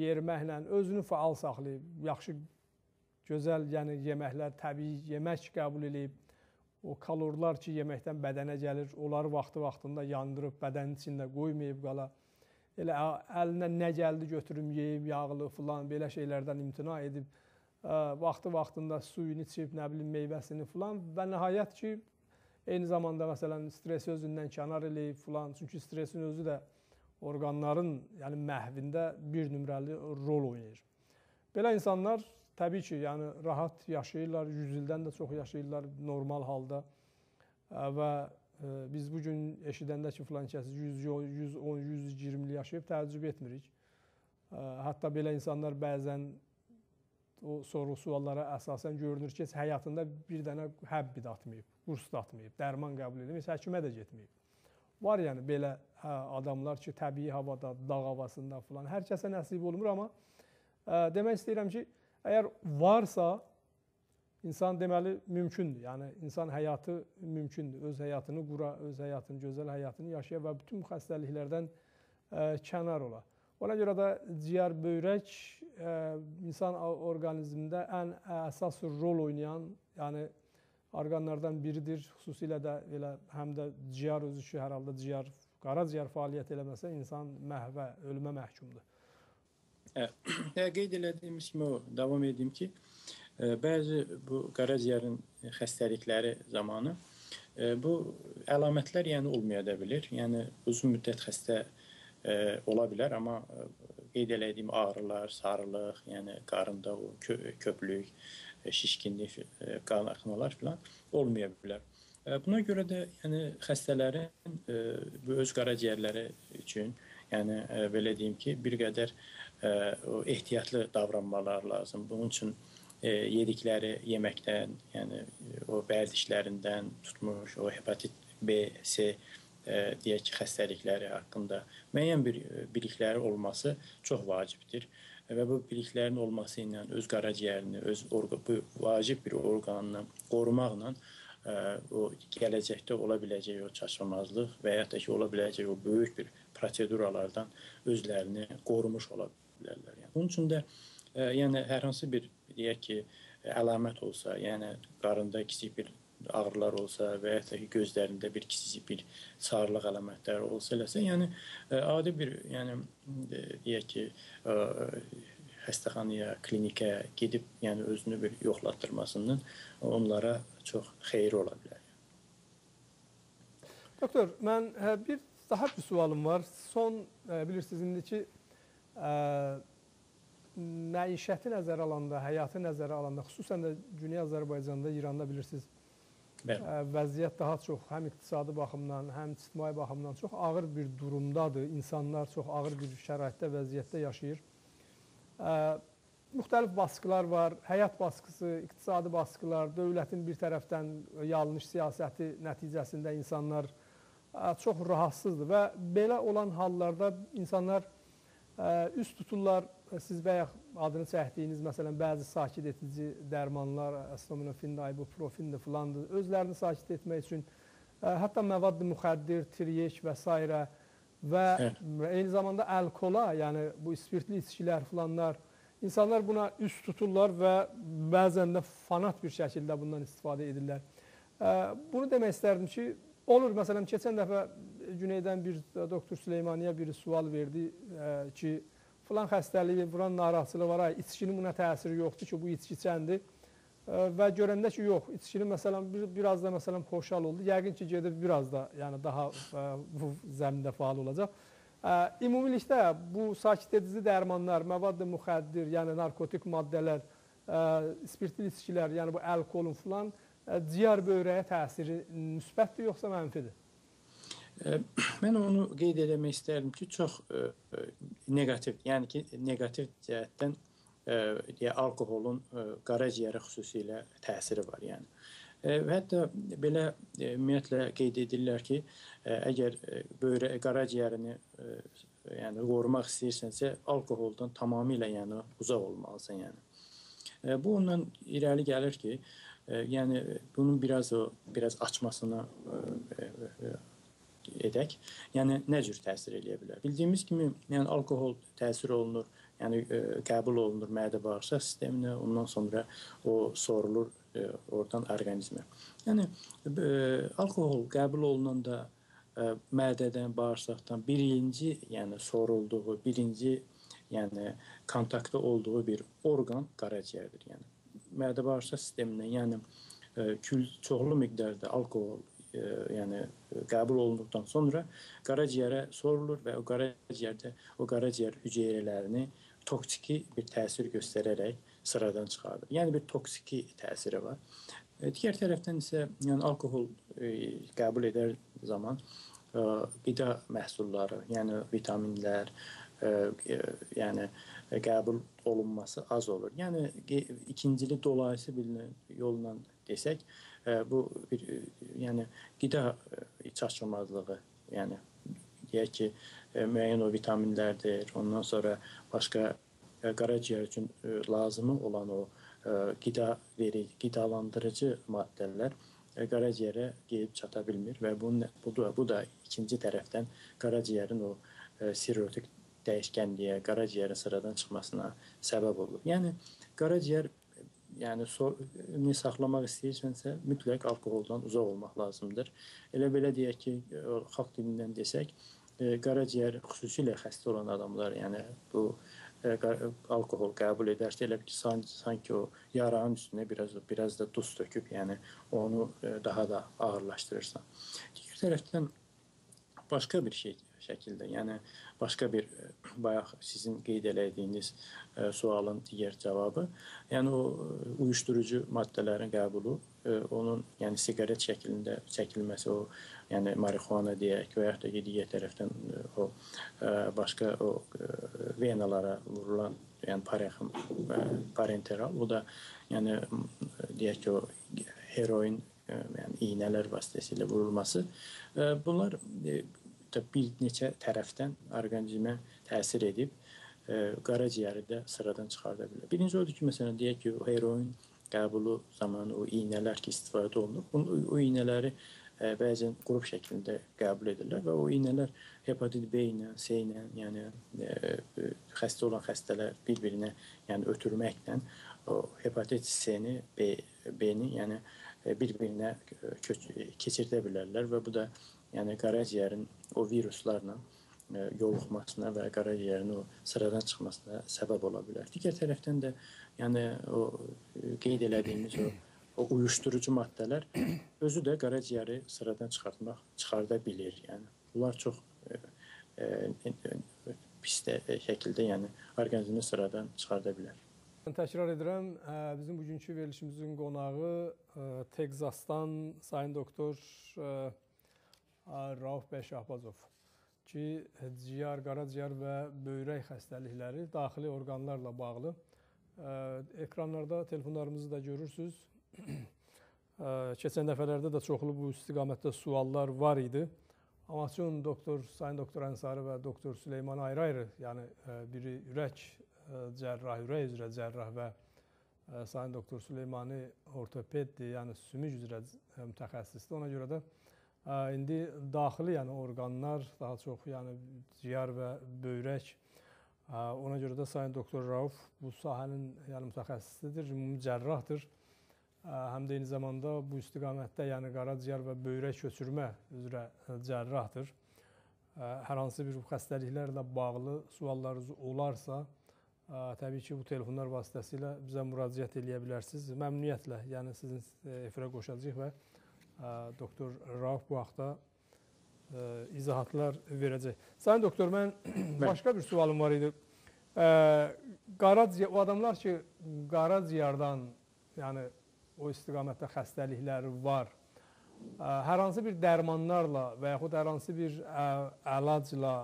yeriməklə özünü faal saxlayıb, yaxşı gözəl, yəni yeməklər, təbii yemək qəbul eləyib, o kalorlar ki, yeməkdən bədənə gəlir, onları vaxtı-vaxtında yandırıb bədənin içində qoymayıb qala. Elə əlinə nə gəldi götürüm, yeyib, yağlı filan belə şeylərdən imtina edib vaxtı-vaxtında suyunu içib, nə bilim, meyvəsini filan və nəhayət ki, eyni zamanda məsələn stres özündən kənar eləyib filan, çünki stresin özü də orqanların, yəni məhvində bir nömrəli rol oynayır. Belə insanlar təbii ki, yəni rahat yaşayırlar, 100 ildən də çox yaşayırlar normal halda və biz bu gün eşidəndə ki, filan kəs 100, 110, 120 il yaşayıb təəccüb etmirik. Hətta belə insanlar bəzən o soru suallara əsasən görünür ki, həyatında bir dənə həbb də atmayıb, qurs da atmayıb, dərman qəbul edib, həkimə də getməyib. Var yəni belə hə, adamlar ki, təbii havada, dağ havasında filan hər kəsə nəsib olmur, amma ə, demək istəyirəm ki, əgər varsa insan deməli mümkündür. Yəni insan həyatı mümkündür. Öz həyatını qura, öz həyatını, gözəl həyatını yaşaya və bütün xəstəliklərdən ə, kənar ola. Ona görə də ciyər böyrək ə, insan orqanizmində ən əsas rol oynayan, yəni orqanlardan biridir. Xüsusilə də elə həm də ciyər özü ki, hər halda ciyər, qaraciyər fəaliyyət eləməsə insan məhvə, ölümə məhkumdur. Qeyd elədiyimiz kimi o davam edeyim ki, ə, bəzi bu qaraciyərin xəstəlikləri zamanı ə, bu əlamətlər yəni olmaya da bilir. Yəni uzun müddət xəstə ə, ola bilər, amma ə, qeyd elədiyim ağrılar, sarılıq, yəni qarında o kö köplük, şişkinlik, qan axmalar filan olmaya bilər. Buna görə də yəni xəstələrin ə, bu öz qaraciyərləri üçün, yəni ə, belə deyim ki, bir qədər o ehtiyatlı davranmalar lazım. Bunun üçün ə, yedikləri yeməkdən, yəni o vərdişlərindən tutmuş, o hepatit B, C deyək ki, xəstəlikləri haqqında müəyyən bir bilikləri olması çox vacibdir və bu biliklərin olması ilə öz qaraciyərini, öz orqa, bu vacib bir orqanını qorumaqla ə, o gələcəkdə ola biləcək o çaşmamazlıq və ya da ki, ola biləcək o böyük bir proseduralardan özlərini qorumuş ola bilərlər. Yəni bunun üçün də ə, yəni hər hansı bir deyək ki, əlamət olsa, yəni qarında kiçik bir ağrılar olsa və ya ki, gözlərində bir kiçik bir sarılıq əlamətləri olsa eləsə, yəni e, adi bir, yəni e, deyək ki, ə, e, xəstəxanaya, klinikə gedib, yəni özünü bir yoxlatdırmasından onlara çox xeyri ola bilər. Doktor, mən hə, bir daha bir sualım var. Son bilirsiniz indiki ə, məişəti nəzərə alanda, həyatı nəzərə alanda, xüsusən də Güney Azərbaycanda, İranda bilirsiniz, Bəli. vəziyyət daha çox həm iqtisadi baxımdan, həm ictimai baxımdan çox ağır bir durumdadır. İnsanlar çox ağır bir şəraitdə, vəziyyətdə yaşayır. Müxtəlif baskılar var, həyat baskısı, iqtisadi baskılar, dövlətin bir tərəfdən yanlış siyasəti nəticəsində insanlar çox rahatsızdır və belə olan hallarda insanlar Üst tuturlar, siz bayaq adını çəkdiyiniz, məsələn, bəzi sakit edici dərmanlar, acetaminofin, ibuprofen filandır, özlərini sakit etmək üçün hətta məvad müxəddir, triyek və s. və eyni zamanda alkola, yəni bu spirtli içkilər filanlar, insanlar buna üst tuturlar və bəzən də fanat bir şəkildə bundan istifadə edirlər. Bunu demək istərdim ki, olur, məsələn, keçən dəfə Güneydən bir doktor Süleymaniyə bir sual verdi ki, filan xəstəliyi, filan narahatçılığı var, ay, içkinin buna təsiri yoxdur ki, bu içki içəndir. Və görəndə ki, yox, içkinin məsələn bir, biraz da məsələn xoşal oldu. Yəqin ki, gedib biraz da, yəni daha ə, bu zəmində faal olacaq. Ə, ümumilikdə bu sakit edici dərmanlar, məvad müxəddir, yəni narkotik maddələr, ə, spirtli içkilər, yəni bu alkolun filan ciyər böyrəyə təsiri müsbətdir yoxsa mənfidir? Mən onu qeyd etmək istərdim ki, çox neqativ, yəni ki, neqativ cəhətdən deyə alkoholun qaraciyərə xüsusilə təsiri var, yəni. Ə, hətta belə ümumiyyətlə qeyd edirlər ki, əgər böyrə qaraciyərini yəni qorumaq istəyirsənsə, alkoholdan tamamilə yəni uzaq olmalısan, yəni. Bu ondan irəli gəlir ki, yəni bunun biraz o biraz açmasına edək. Yəni nə cür təsir eləyə bilər? Bildiyimiz kimi, yəni alkohol təsir olunur, yəni ə, e, qəbul olunur mədə-bağırsaq sisteminə, ondan sonra o sorulur ə, e, oradan orqanizmə. Yəni ə, e, alkohol qəbul olunanda ə, mədədən, bağırsaqdan birinci, yəni sorulduğu, birinci, yəni kontaktda olduğu bir orqan qaraciyərdir. Yəni mədə-bağırsaq sistemindən, yəni ə, kül çoxlu miqdarda alkohol e, yəni qəbul olunduqdan sonra qaraciyərə sorulur və o qaraciyərdə o qaraciyər hüceyrələrini toksiki bir təsir göstərərək sıradan çıxardır. Yəni bir toksiki təsiri var. E, digər tərəfdən isə yəni alkohol e, qəbul edər zaman e, qida məhsulları, yəni vitaminlər, e, e, yəni qəbul olunması az olur. Yəni ikincili dolayısı bilinən yolla desək, bu bir yəni qida çatışmazlığı, yəni deyək ki, müəyyən o vitaminlərdir, ondan sonra başqa qaraciyər üçün lazımı olan o qida veri, qidalandırıcı maddələr qaraciyərə gedib çata bilmir və bunun bu da bu da ikinci tərəfdən qaraciyərin o sirrotik dəyişkənliyə, qaraciyərin sıradan çıxmasına səbəb olur. Yəni qaraciyər yəni ni saxlamaq istəyirsənsə, mütləq alkoholdan uzaq olmaq lazımdır. Elə belə deyək ki, xalq dilindən desək, e, qaraciyər xüsusilə xəstə olan adamlar, yəni bu e, alkohol qəbul edərsə elə ki, sanki, sanki o yaranın üstünə biraz biraz da duz töküb, yəni onu e, daha da ağırlaşdırırsan. Digər tərəfdən başqa bir şey şəkildə, yəni başqa bir e, bayaq sizin qeyd elədiyiniz e, sualın digər cavabı, yəni o e, uyuşdurucu maddələrin qəbulu, onun yəni siqaret şəklində çəkilməsi, o yəni marixuana deyək və ya da digər tərəfdən o başqa o venalara vurulan yəni parenxim parenteral, bu da yəni deyək ki, o heroin yəni iynələr vasitəsilə vurulması. Bunlar da bir neçə tərəfdən orqanizmə təsir edib ə, e, qaraciyəri də sıradan çıxarda bilər. Birinci odur ki, məsələn deyək ki, heroin qəbulu zamanı o iynələr ki istifadə olunur. Bunu o iynələri ə, e, bəzən qrup şəklində qəbul edirlər və o iynələr hepatit B ilə, C ilə, yəni ə, e, xəstə olan xəstələr bir-birinə yəni ötürməklə o hepatit C-ni, B, B-ni, yəni bir-birinə keçirdə bilərlər və bu da yəni qaraciyərin o viruslarla e, yoluxmasına və qaraciyərin o sıradan çıxmasına səbəb ola bilər. Digər tərəfdən də yəni o e, qeyd elədiyimiz o o uyuşdurucu maddələr özü də qaraciyəri sıradan çıxartmaq çıxarda bilir. Yəni bunlar çox e, e, pis də şəkildə yəni orqanizmi sıradan çıxarda bilər. Təkrar edirəm, bizim bugünkü verilişimizin qonağı Texasdan sayın doktor Rauf bəy Şahbazov ki, ciyər, qaraciyər və böyrək xəstəlikləri daxili orqanlarla bağlı ekranlarda telefonlarımızı da görürsüz. Keçən dəfələrdə də çoxlu bu istiqamətdə suallar var idi. Amaçun doktor Sayın Doktor Ənsarı və doktor Süleyman ayrı-ayrı, yəni biri ürək cərrah, ürək üzrə cərrah və Sayın Doktor Süleymani ortopeddir, yəni sümük üzrə mütəxəssisdir. Ona görə də indi daxili, yəni orqanlar, daha çox yəni ciyər və böyrək Ona görə də Sayın Doktor Rauf bu sahənin yəni mütəxəssisidir, ümumi cərrahdır. Həm də eyni zamanda bu istiqamətdə, yəni qaraciyər və böyrək köçürmə üzrə cərrahdır. Hər hansı bir xəstəliklərlə bağlı suallarınız olarsa, təbii ki, bu telefonlar vasitəsilə bizə müraciət eləyə bilərsiniz. Məmnuniyyətlə, yəni sizin efirə qoşacağıq və doktor Rauf bu haqda izahatlar verəcək. Sayın doktor, mən başqa bir sualım var idi. Qaraciyər, o adamlar ki, qaraciyərdən, yəni o istiqamətdə xəstəlikləri var, hər hansı bir dərmanlarla və yaxud hər hansı bir əlacla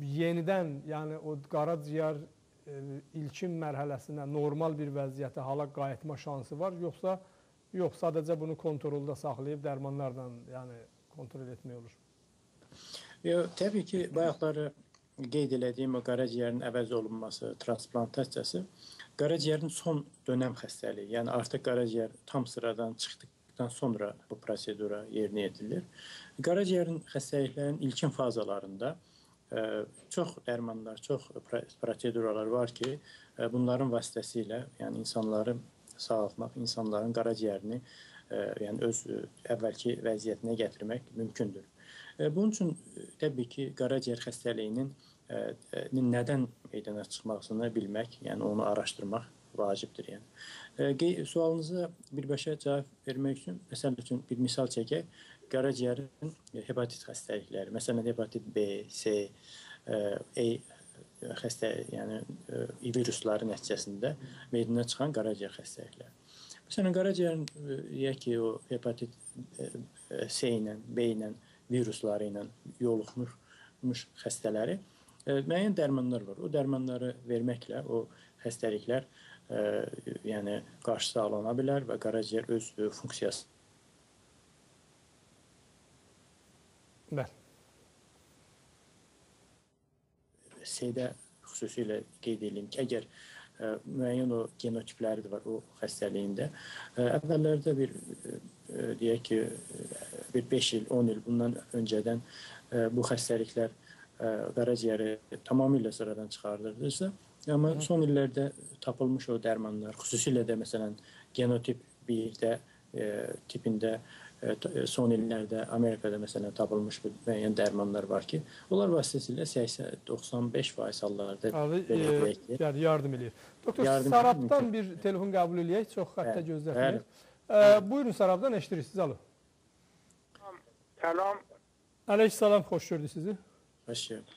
yenidən, yəni o qaraciyər ilkin mərhələsinə, normal bir vəziyyətə, hala qayıtma şansı var, yoxsa yox, sadəcə bunu kontrolda saxlayıb dərmanlarla, yəni kontrol etmək olur? Yo, təbii ki, bayaqları qeyd elədiyim o qaraciyərin əvəz olunması, transplantasiyası qaraciyərin son dönəm xəstəliyi. Yəni artıq qaraciyər tam sıradan çıxdıqdan sonra bu prosedura yerinə yetirilir. Qaraciyərin xəstəliklərin ilkin fazalarında çox dərmanlar, çox proseduralar var ki, bunların vasitəsilə, yəni insanları sağaltmaq, insanların qaraciyərini yəni öz əvvəlki vəziyyətinə gətirmək mümkündür. Bunun üçün təbii ki, qaraciyər xəstəliyinin nədən meydana çıxmasını bilmək, yəni onu araşdırmaq vacibdir. Yəni sualınıza birbaşa cavab vermək üçün məsəl üçün bir misal çəkək. Qaraciyərin hepatit xəstəlikləri, məsələn hepatit B, C, E xəstə, yəni virusları nəticəsində meydana çıxan qaraciyər xəstəlikləri. Məsələn, qaraciyərin deyək ki, o hepatit C ilə, B ilə, virusları ilə yoluxmuş xəstələri müəyyən dərmanlar var. O dərmanları verməklə o xəstəliklər ə, yəni qarşısı alına bilər və qaraciyər öz funksiyası Bəli. C-də xüsusilə qeyd edeyim ki, əgər müəyyən o genotipləri də var o xəstəliyində. Əvvəllərdə bir deyək ki, bir 5 il, 10 il bundan öncədən bu xəstəliklər qaraciyəri tamamilə sıradan çıxardırdısa, amma son illərdə tapılmış o dərmanlar, xüsusilə də məsələn genotip 1-də tipində son illərdə Amerikada məsələn tapılmış bir müəyyən dərmanlar var ki, onlar vasitəsilə 80-95% hallarda belə deyək ki, yəni yardım eləyir. Doktor yardım Sarabdan bir telefon qəbul eləyək, çox xəttə gözlətməyək. Buyurun Sarabdan eşidirsiniz, alo. Salam. Əleyhissalam, xoş gördük sizi. Xoş gördük.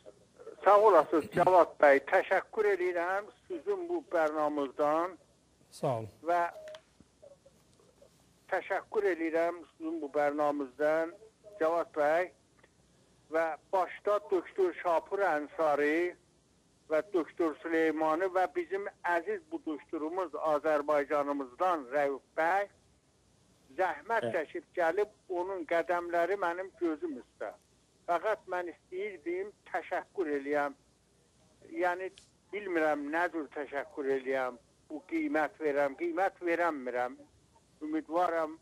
Sağ olasınız Cavad bəy. Təşəkkür edirəm sizin bu proqramınızdan. Sağ olun. Və təşəkkür edirəm sizin bu proqramınızdan Cavad bəy və başda doktor Şapur Ənsari və doktor Süleymanı və bizim əziz bu doktorumuz Azərbaycanımızdan Rəuf bəy zəhmət çəkib gəlib onun qədəmləri mənim gözüm üstə. Fəqət mən istəyirdim təşəkkür eləyəm. Yəni bilmirəm nə cür təşəkkür eləyəm. Bu qiymət verəm, qiymət verəmirəm. Ümidvaram.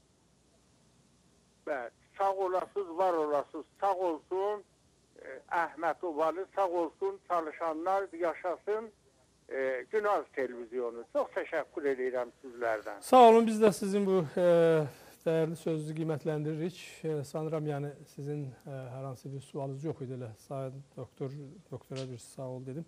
Bəli, sağ olasınız, var olasınız. Sağ olsun Əhməd Ovalı, sağ olsun çalışanlar, yaşasın e, Günaz televizyonu. Çox təşəkkür edirəm sizlərdən. Sağ olun, biz də sizin bu e, dəyərli sözünüzü qiymətləndiririk. E, sanıram, yəni sizin e, hər hansı bir sualınız yox idi elə. Sayın doktor, doktora bir sağ ol dedim.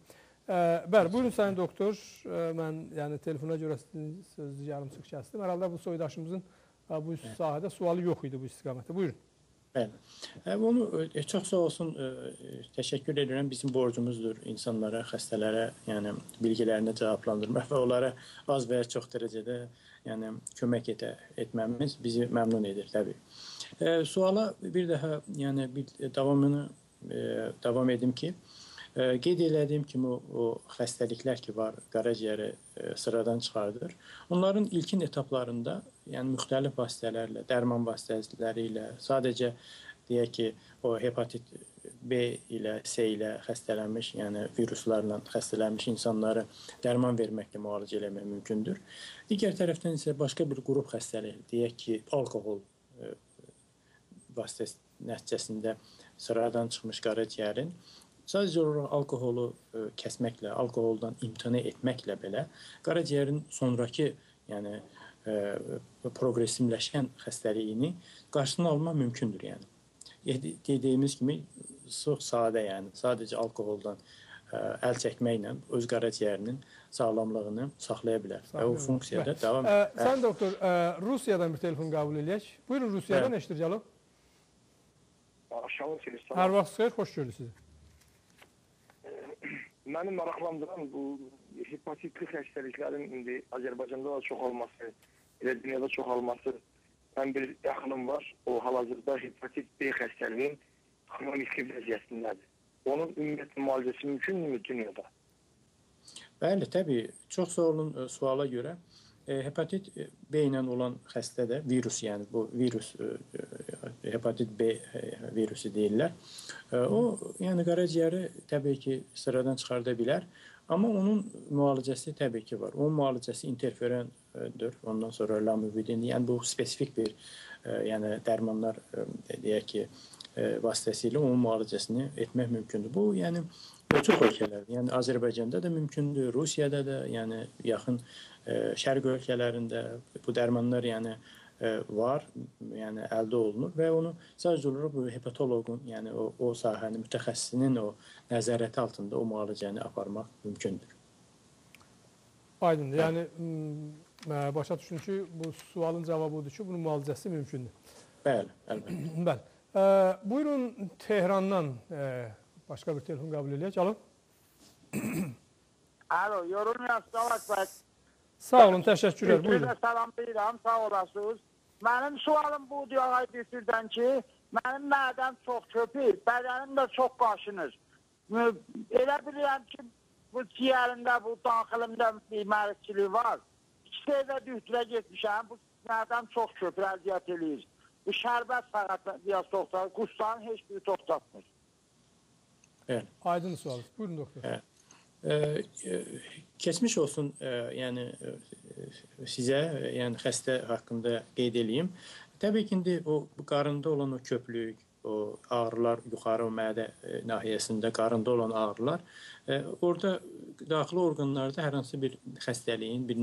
E, bəli, buyurun sayın doktor. E, mən yəni telefona görə sizin sözünüzü yarımçıq kəsdim. Hər halda bu soydaşımızın e, bu sahədə sualı yox idi bu istiqamətdə. Buyurun. Bəli. Onu çox sağ olsun, təşəkkür edirəm. Bizim borcumuzdur insanlara, xəstələrə, yəni bilgilərini cavablandırmaq və onlara az və ya çox dərəcədə yəni kömək edə, etməmiz bizi məmnun edir təbii. E, suala bir daha yəni bir davamını e, davam edim ki, e, qeyd elədiyim kimi o, xəstəliklər ki var, qaraciyəri e, sıradan çıxardır. Onların ilkin etaplarında yəni müxtəlif vasitələrlə, dərman vasitələri ilə, sadəcə deyək ki, o hepatit B ilə, C ilə xəstələnmiş, yəni viruslarla xəstələnmiş insanları dərman verməklə müalicə etmək mümkündür. Digər tərəfdən isə başqa bir qrup xəstəlik, deyək ki, alkoqol e, vasitəsi nəticəsində sıradan çıxmış qaraciyərin sadəcə olaraq alkoholu ə, e, kəsməklə, alkoholdan imtina etməklə belə qaraciyərin sonrakı, yəni ə, e, proqressivləşən xəstəliyini qarşısını almaq mümkündür, yəni. Dediyimiz kimi çox sadə, yəni sadəcə alkoholdan ə, e, əl çəkməklə öz qaraciyərinin sağlamlığını saxlaya bilər və o funksiyada davam edir. Sən doktor, ə, Rusiyadan bir telefon qəbul eləyək. Buyurun Rusiyadan eşidir cəlab. Axşamın xeyir. Hər vaxt xeyir, xoş gördük sizi. Məni maraqlandıran bu hepatitli xəstəliklərin indi Azərbaycanda da çox olması, elə dünyada çox olması. Mən bir yaxınım var, o hal-hazırda hepatit B xəstəliyinin xronik vəziyyətindədir. Onun ümumiyyətlə müalicəsi mümkünmü dünyada? Bəli, təbii. Çox sağ olun e, suala görə. E, hepatit B ilə olan xəstədə virus, yəni bu virus e, e hepatit B e, virusu deyirlər. E, o, yəni qaraciyəri təbii ki, sıradan çıxarda bilər, amma onun müalicəsi təbii ki var. Onun müalicəsi interferondur. Ondan sonra lamivudin, yəni bu spesifik bir e, yəni dərmanlar deyək ki, vasitəsilə onun müalicəsini etmək mümkündür. Bu, yəni çox ölkələrdə, yəni Azərbaycanda da mümkündür, Rusiyada da, yəni yaxın şərq ölkələrində bu dərmanlar yəni var, yəni əldə olunur və onu sadəcə olaraq bu hepatoloqun, yəni o, o sahənin mütəxəssisinin o nəzarəti altında o müalicəni aparmaq mümkündür. Aydındır. Yəni başa düşün ki, bu sualın cavabı odur ki, bunun müalicəsi mümkündür. Bəli, əlbəttə. Bəli. Ə, buyurun Tehrandan ə, başqa bir telefon qəbul edək. Alo. Alo, yorum yazsaq bəs. Sağ olun, təşəkkürlər. Buyurun. Sizə salamlayıram, sağ olasınız. Mənim sualım budur ağay Bisirddən ki, mənim mədəm çox köpür, bədənim də çox qaşınır. Elə bilirəm ki, bu ciyərimdə, bu daxilimdə bir mərikçilik var. İki dəfə dühtürə getmişəm, bu mədəm çox köpür, əziyyət eləyir. Bu şərbət fəqət biraz toxtar, qusların heç biri toxtatmır. Evet. Aydın sual. Buyurun doktor. Evet. Ee, keçmiş olsun, e, yəni e, sizə, yəni xəstə haqqında qeyd eləyim. Təbii ki, indi o qarında olan o köplük, o ağrılar yuxarı mədə e, nahiyəsində qarında olan ağrılar, orada daxili orqanlarda hər hansı bir xəstəliyin, bir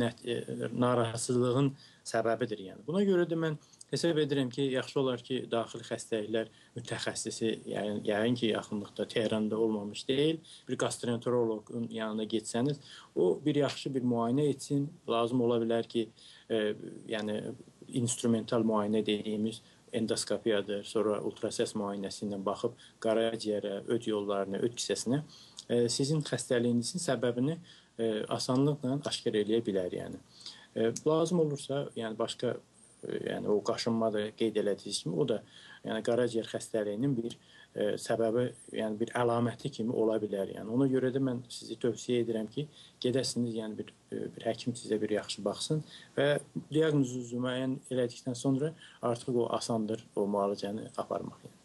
narahatsızlığın səbəbidir. Yəni buna görə də mən Hesab edirəm ki, yaxşı olar ki, daxili xəstəliklər mütəxəssisi, yəni yəqin ki, yaxınlıqda Tehranda olmamış deyil, bir gastroenteroloqun yanına getsəniz, o bir yaxşı bir müayinə etsin. Lazım ola bilər ki, e, yəni instrumental müayinə dediyimiz endoskopiyadır, sonra ultrasəs müayinəsi ilə baxıb qaraciyərə, öd yollarına, öd kisəsinə e, sizin xəstəliyinizin səbəbini e, asanlıqla aşkar eləyə bilər, yəni. E, lazım olursa, yəni başqa yəni o qaşınma da qeyd elədiyiniz kimi o da yəni qaraciyər xəstəliyinin bir e, səbəbi, yəni bir əlaməti kimi ola bilər. Yəni ona görə də mən sizi tövsiyə edirəm ki, gedəsiniz, yəni bir e, bir həkim sizə bir yaxşı baxsın və diaqnozunuzu müəyyən elədikdən sonra artıq o asandır o müalicəni aparmaq. Yəni.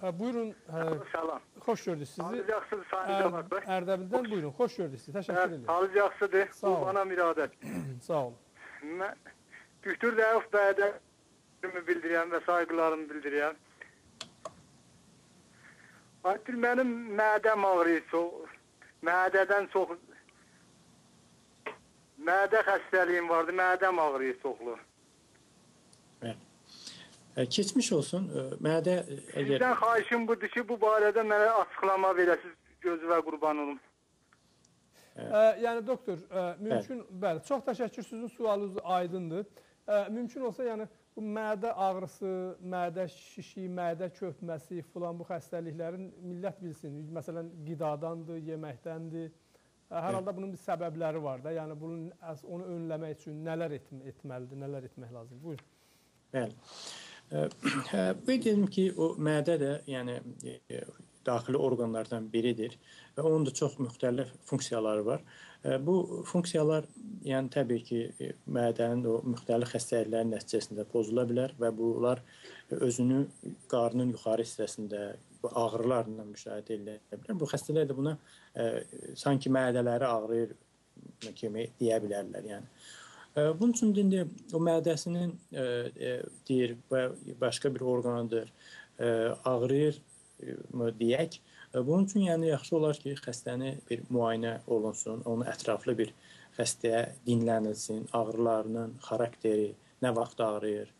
Hə, buyurun. Hə, Salam. Xoş gördük sizi. Halıcaqsınız Sayın Cavad bəy. Ərdəbildən buyurun. Xoş gördük sizi. Təşəkkür edirəm. Halıcaqsıdır. Sağ Bu olun. bana müradet. Sağ olun. Mən Gühtür Dəvuf bəydə bildirirəm və saygılarımı bildirirəm. Artıq mənim mədəm ağrıyır çox. Mədədən çox mədə xəstəliyim vardı. Mədəm ağrıyır çoxlu. Hə, keçmiş olsun. E, mədə e, əgər Sizdən xahişim budur ki, bu barədə mənə açıqlama verəsiniz. Gözünüzə qurban olum. Ə, yəni doktor, ə, mümkün, bəli. bəli, çox təşəkkür sizin sualınız aydındır. Mümkün olsa, yəni bu mədə ağrısı, mədə şişi, mədə köpməsi filan bu xəstəliklərin millət bilsin. Məsələn, qidadandır, yeməkdəndir. Hər halda bunun bir səbəbləri var da. Yəni bunun onu önləmək üçün nələr etm etməlidir, nələr etmək lazımdır? Buyurun. Bəli. Hə, dedim ki, o mədə də, yəni daxili orqanlardan biridir və onun da çox müxtəlif funksiyaları var. E, Bu funksiyalar yəni təbii ki, e, mədənin o müxtəlif xəstəliklərin nəticəsində pozula bilər və bunlar özünü qarnın yuxarı hissəsində ağrılarla müşahidə edilə bilər. Bu xəstələr də buna e, sanki mədələri ağrıyır kimi deyə bilərlər. Yəni e, bunun üçün indi o mədəsinin e, e, deyir və başqa bir orqanıdır. E, ağrıyır e, deyək. E, bunun üçün yəni yaxşı olar ki, xəstəni bir müayinə olunsun, onun ətraflı bir xəstəyə dinlənilsin, ağrılarının xarakteri, nə vaxt ağrıyır,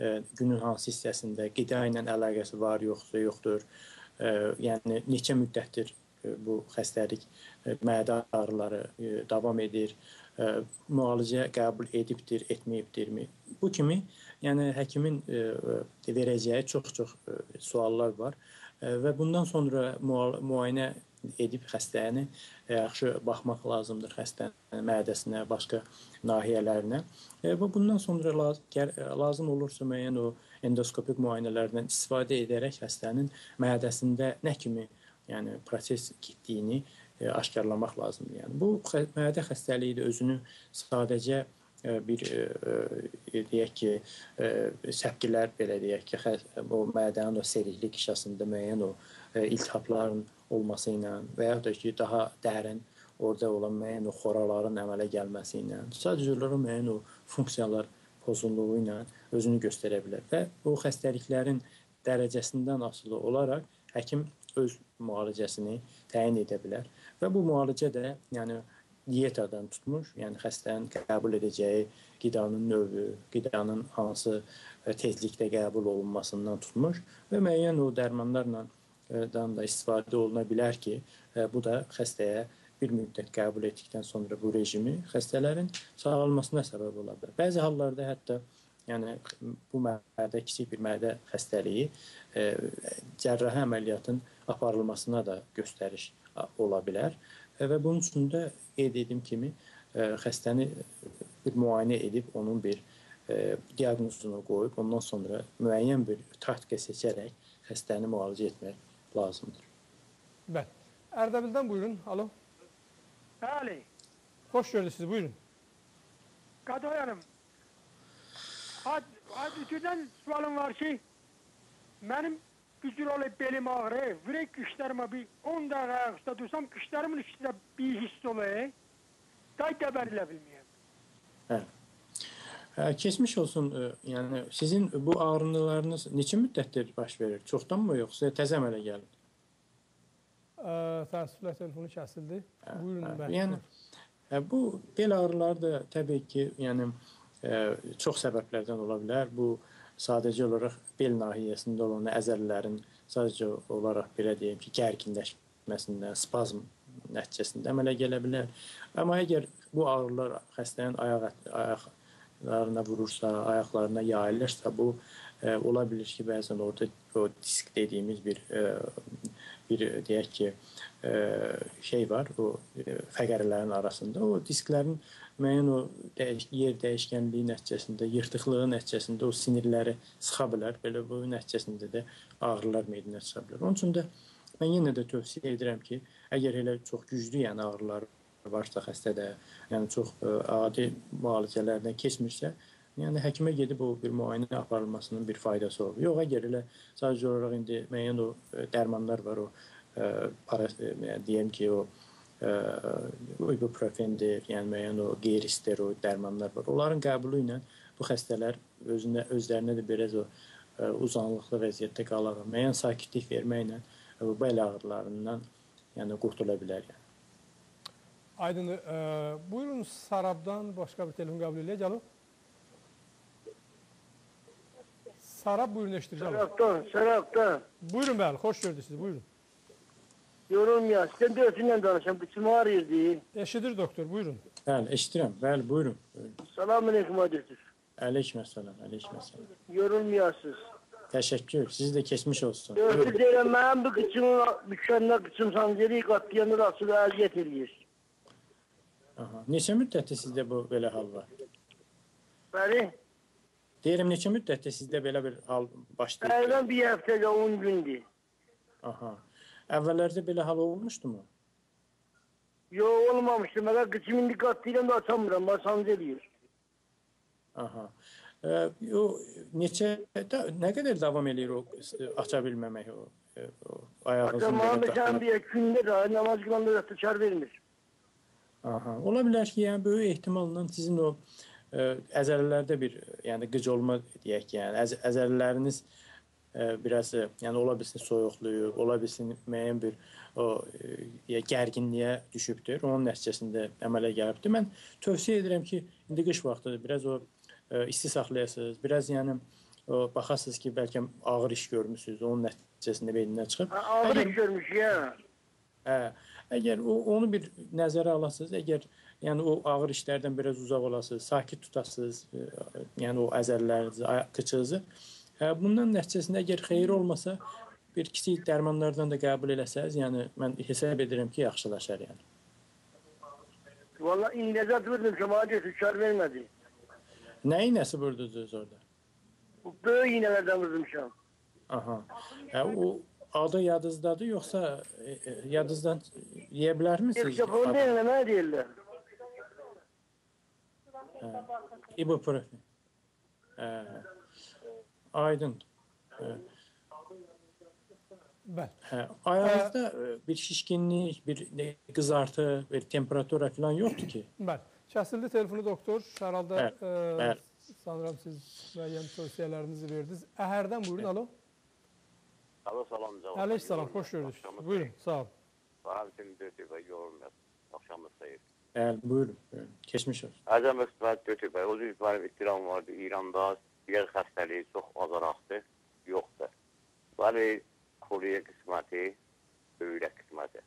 e, günün hansı hissəsində qida ilə əlaqəsi var, yoxsa yoxdur. E, yəni neçə müddətdir bu xəstəlik, mədə ağrıları davam edir, müalicə qəbul edibdir, etməyibdirmi? Bu kimi, yəni həkimin verəcəyi çox-çox suallar var və bundan sonra müayinə edib xəstəni e, yaxşı baxmaq lazımdır xəstənin mədəsinə, başqa nahiyələrinə. Və bundan sonra lazım olursa müəyyən o endoskopik müayinələrdən istifadə edərək xəstənin mədəsində nə kimi yəni proses getdiyini e, aşkarlamaq lazımdır. Yəni bu mədə xəstəliyi də özünü sadəcə e, bir deyək ki, səpkilər belə deyək ki, bu mədənin o seriklik işasında müəyyən o iltihapların olması ilə və ya da ki, daha dərin orada olan müəyyən o xoraların əmələ gəlməsi ilə, sadəcə olaraq müəyyən o funksiyalar pozulluğu ilə özünü göstərə bilər və bu xəstəliklərin dərəcəsindən asılı olaraq həkim öz müalicəsini təyin edə bilər və bu müalicə də, yəni diyetadan tutmuş, yəni xəstənin qəbul edəcəyi qidanın növü, qidanın hansı tezlikdə qəbul olunmasından tutmuş və müəyyən o dərmanlarla dan da istifadə oluna bilər ki, e, bu da xəstəyə bir müddət qəbul etdikdən sonra bu rejimi xəstələrin sağalmasına səbəb ola bilər. Bəzi hallarda hətta yəni bu mədə kiçik bir mədə xəstəliyi e, cərrahi əməliyyatın aparılmasına da göstəriş ola bilər e, və bunun üçün də qeyd etdiyim kimi e, xəstəni bir müayinə edib onun bir e, diaqnozunu qoyub ondan sonra müəyyən bir taktika seçərək xəstəni müalicə etmək lazımdır. Bəli. Ərdəbildən buyurun. Alo. Bəli. Xoş gördük sizi. Buyurun. Qaday Hanım. Ad, adütüdən sualım var ki, mənim gücür olub belim ağrı, vürək qışlarıma bir 10 dəqiqə ayaqüstə dursam, qışlarımın üstündə bir hiss olur. Day dəbərilə bilməyəm. Hə. Hə, keçmiş olsun. Yəni sizin bu ağrılarınız neçə müddətdir baş verir? Çoxdanmı yoxsa təzə əmələ gəlib? Təəssüflə telefonu kəsildi. Hə, Buyurun hə, bəli. Yəni hə, bu bel ağrıları da təbii ki, yəni ə, çox səbəblərdən ola bilər. Bu sadəcə olaraq bel nahiyəsində olan əzələlərin sadəcə olaraq belə deyim ki, gərginləşməsindən, spazm nəticəsində əmələ gələ bilər. Amma əgər bu ağrılar xəstənin ayaq ayaq ayaqlarına vurursa, ayaqlarına yayılırsa bu e, ola bilər ki, bəzən orada o disk dediyimiz bir e, bir deyək ki, e, şey var, o e, fəqərələrin arasında. O disklərin müəyyən o dəyiş yer dəyişkənliyi nəticəsində, yırtıqlığı nəticəsində o sinirləri sıxa bilər. Belə bu nəticəsində də ağrılar meydana çıxa bilər. Onun üçün də mən yenə də tövsiyə edirəm ki, əgər elə çox güclü yəni ağrılar varsa xəstədə, yəni çox ə, e, adi müalicələrdən keçmirsə, yəni həkimə gedib o bir müayinə aparılmasının bir faydası olur. Yox, əgər elə sadəcə olaraq indi müəyyən o ə, e, dərmanlar var, o ə, e, para yəni deyim ki, o ə, ibuprofendir, yəni müəyyən o qeyri-steroid dərmanlar var. Onların qəbulu ilə bu xəstələr özünə özlərinə də biraz o uzanlıqlı vəziyyətdə qalaraq müəyyən sakitlik verməklə bu bel ağrılarından yəni qurtula bilər yəni. Aydındır. E, buyurun Sarab'dan başka bir telefon kabul edileye Calo. Sarab buyurun eşitir Calo. Saraptan, Saraptan. Buyurun bəli, xoş gördük sizi, buyurun. Yorum ya, sizden dörtünden danışan, biçim ağrıyırdı. Eşidir doktor, buyurun. Bəli, eşidirəm. Bəli, buyurun. buyurun. Selamun aleyküm adresiniz. Aleykümselam, aleykümselam. Yorulmayasınız. Təşəkkür. Siz də keçmiş olsun. Dörtü deyirəm, mənim bu qıçımın, mükəmməl qıçım sancırı, qatlayanır, asılı əziyyət eləyir. Aha. Neçə müddətdir sizdə bu belə hal var? Bəli. Deyirəm neçə müddətdir sizdə belə bir hal başlayıb? Təqribən bir həftədə 10 gündür. Aha. Əvvəllərdə belə hal olmuşdumu? Yox, olmamışdı. Məgər qıçım indi qatlayıram da açamıram. Bax sancı eləyir. Aha. E, o neçə da, nə qədər davam eləyir o e, aça bilməmək o, e, o ayağınızın Açamam belə sən bir gündə də namaz qılanda da çar vermir. Aha. Ola bilər ki, yəni böyük ehtimalla sizin o ə, əzələlərdə bir yəni qıc olma deyək ki, yəni əz, əzələləriniz ə, biraz ə, yəni ola bilsin soyuqluyub, ola bilsin müəyyən bir o ya gərginliyə düşübdür. Onun nəticəsində əmələ gəlibdir. Mən tövsiyə edirəm ki, indi qış vaxtıdır, biraz o ə, isti saxlayasınız. Biraz yəni o baxasınız ki, bəlkə ağır iş görmüsünüz. Onun nəticəsində beynindən çıxıb. Ağır iş görmüş ya. Hə, əgər o onu bir nəzərə alasınız, əgər yəni o ağır işlərdən biraz uzaq olasınız, sakit tutasınız, e, yəni o əzəllərinizi, aya- qıçınızı, bundan nəticəsində əgər xeyir olmasa bir kiçik dərmanlardan da qəbul eləsəz, yəni mən hesab edirəm ki, yaxşılaşar yəni. Valla iğnezat verdim cemaat götür çar vermedi. Nə iynəsi vurdunuz orada? Bu böyük iğnelerden vurmuşam. Aha. Hə, o adı yadınızdadır yoxsa e, e, yadınızdan yeyə bilərmisiniz? Ekşafonda iğne değiller. İbuprofen. Hə. Aydın. Hə. Bəli. Hə, ayağınızda e, bir şişkinlik, bir ne- qızartı, bir temperatura falan yoxdur ki? Bəli. Kəsildi telefonu doktor. Hər halda Bəli, e, bəli. sanıram siz müəyyən tövsiyələrinizi verdiniz. Əhərdən buyurun, alo. Alo salam cavab. Əleyh salam, xoş gördük. Buyurun, sağ olun. Sağ bütün Dötübə yorulmaz. Axşamı sayır. Bəli, buyurun. buyurun. Keçmiş olsun. Əcəm Əsbət Dötübə. O cür mənim ittiram vardı. İranda yer xəstəliyi çox azaraqdır. Yoxdur. Bəli, Koreya qisməti, böyrək qisməti.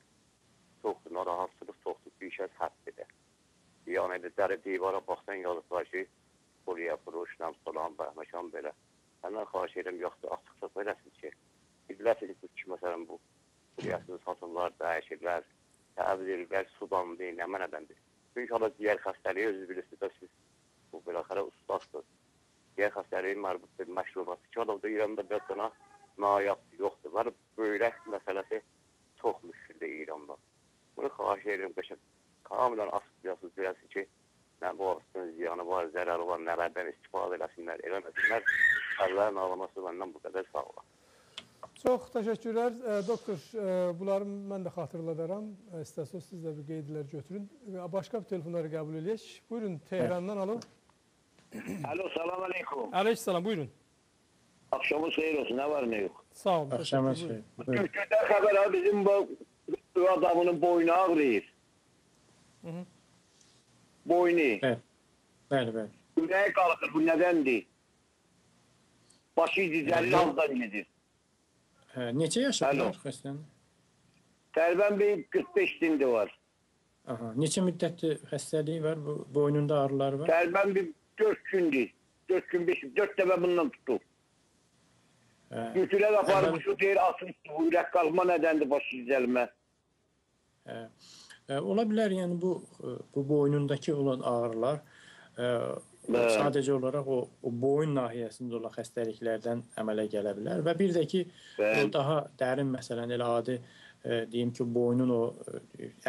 Çoxdur, narahatsızlıq çoxdur. Bir şey həddidir. Yəni də dəri divara baxsan yazıqlar ki, Koreya Proşnam falan, bəhməkan belə. Səndən xahiş edirəm, yoxsa açıq-açıq eləsin ki, biləsiniz ki, məsələn bu Kureyasını satırlar, dəyişirlər, təbdirlər, sudan deyil, nə mənədəndir. Çünki hala digər xəstəliyi özünüz bilirsiniz siz bu beləxərə ustasınız. Xəstəliyin məşrubatı ki, hala da İranda bir dana nayab yoxdur. Var böyrək məsələsi çox müşküldür İranda. Bunu xahiş edirəm qəşəng kamilən asılıyasınız biləsin ki, nə bu arasının ziyanı var, zərəri var, nələrdən istifadə eləsinlər, eləməsinlər. Allahın ağlaması məndən bu qədər sağ olun. Çox təşəkkürlər. Doktor, bunları mən də xatırladaram. İstəsəz siz də bir qeydlər götürün. Başqa bir telefonları qəbul edək. Buyurun, Tehrandan alo. Alo selam aleyküm. Əleyhissalam, buyurun. Akşamı seyir olsun ne var ne yok. Sağ olun. Buyurun. Türkçeden haber ha bizim bu, bu adamının boynu ağrıyor. Hı hı. Boynu. Bəli, bəli, bəli. Ürəyi qalxır bu nədəndir? Başı dizəlir Hı. aldan gedir. Hə, neçə yaşı Alo. var xəstənin? Tərvən bir 45 dindi var. Aha, neçə müddətdir xəstəliyi var? Bu boynunda ağrıları var? Tərvən bir 4 gündür. 4 gün 5 4 dəfə bundan tutdu. Hə. Götürər Əvvəl- şu deyir asıl bu ürək qalxma nədəndir başı dizəlmə. Hə. Hə, Ola bilər, yəni bu bu boynundakı olan ağrılar ə, Bəli. sadəcə olaraq o, o boyun nahiyəsində olan xəstəliklərdən əmələ gələ bilər və bir də ki, o Bəli. daha dərin məsələn elə adi ə, deyim ki, boynun o ə,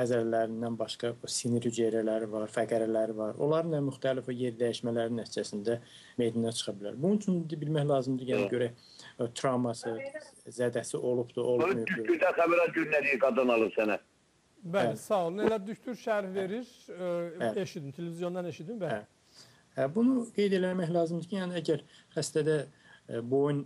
əzələlərindən başqa sinir hüceyrələri var, fəqərələri var. Onların da müxtəlif o yer dəyişmələri nəticəsində meydana çıxa bilər. Bunun üçün də bilmək lazımdır, yəni görək travması, zədəsi olubdu, Bunu olmayıbdı. tükürdə xəbərə günləri qadın alır sənə. Bəli, Bəli. sağ olun. Elə düktür şərh verir. E, Bəli. eşidin, televizyondan eşidin. Bəli. Hə. Hə, bunu qeyd eləmək lazımdır ki, yəni əgər xəstədə boyun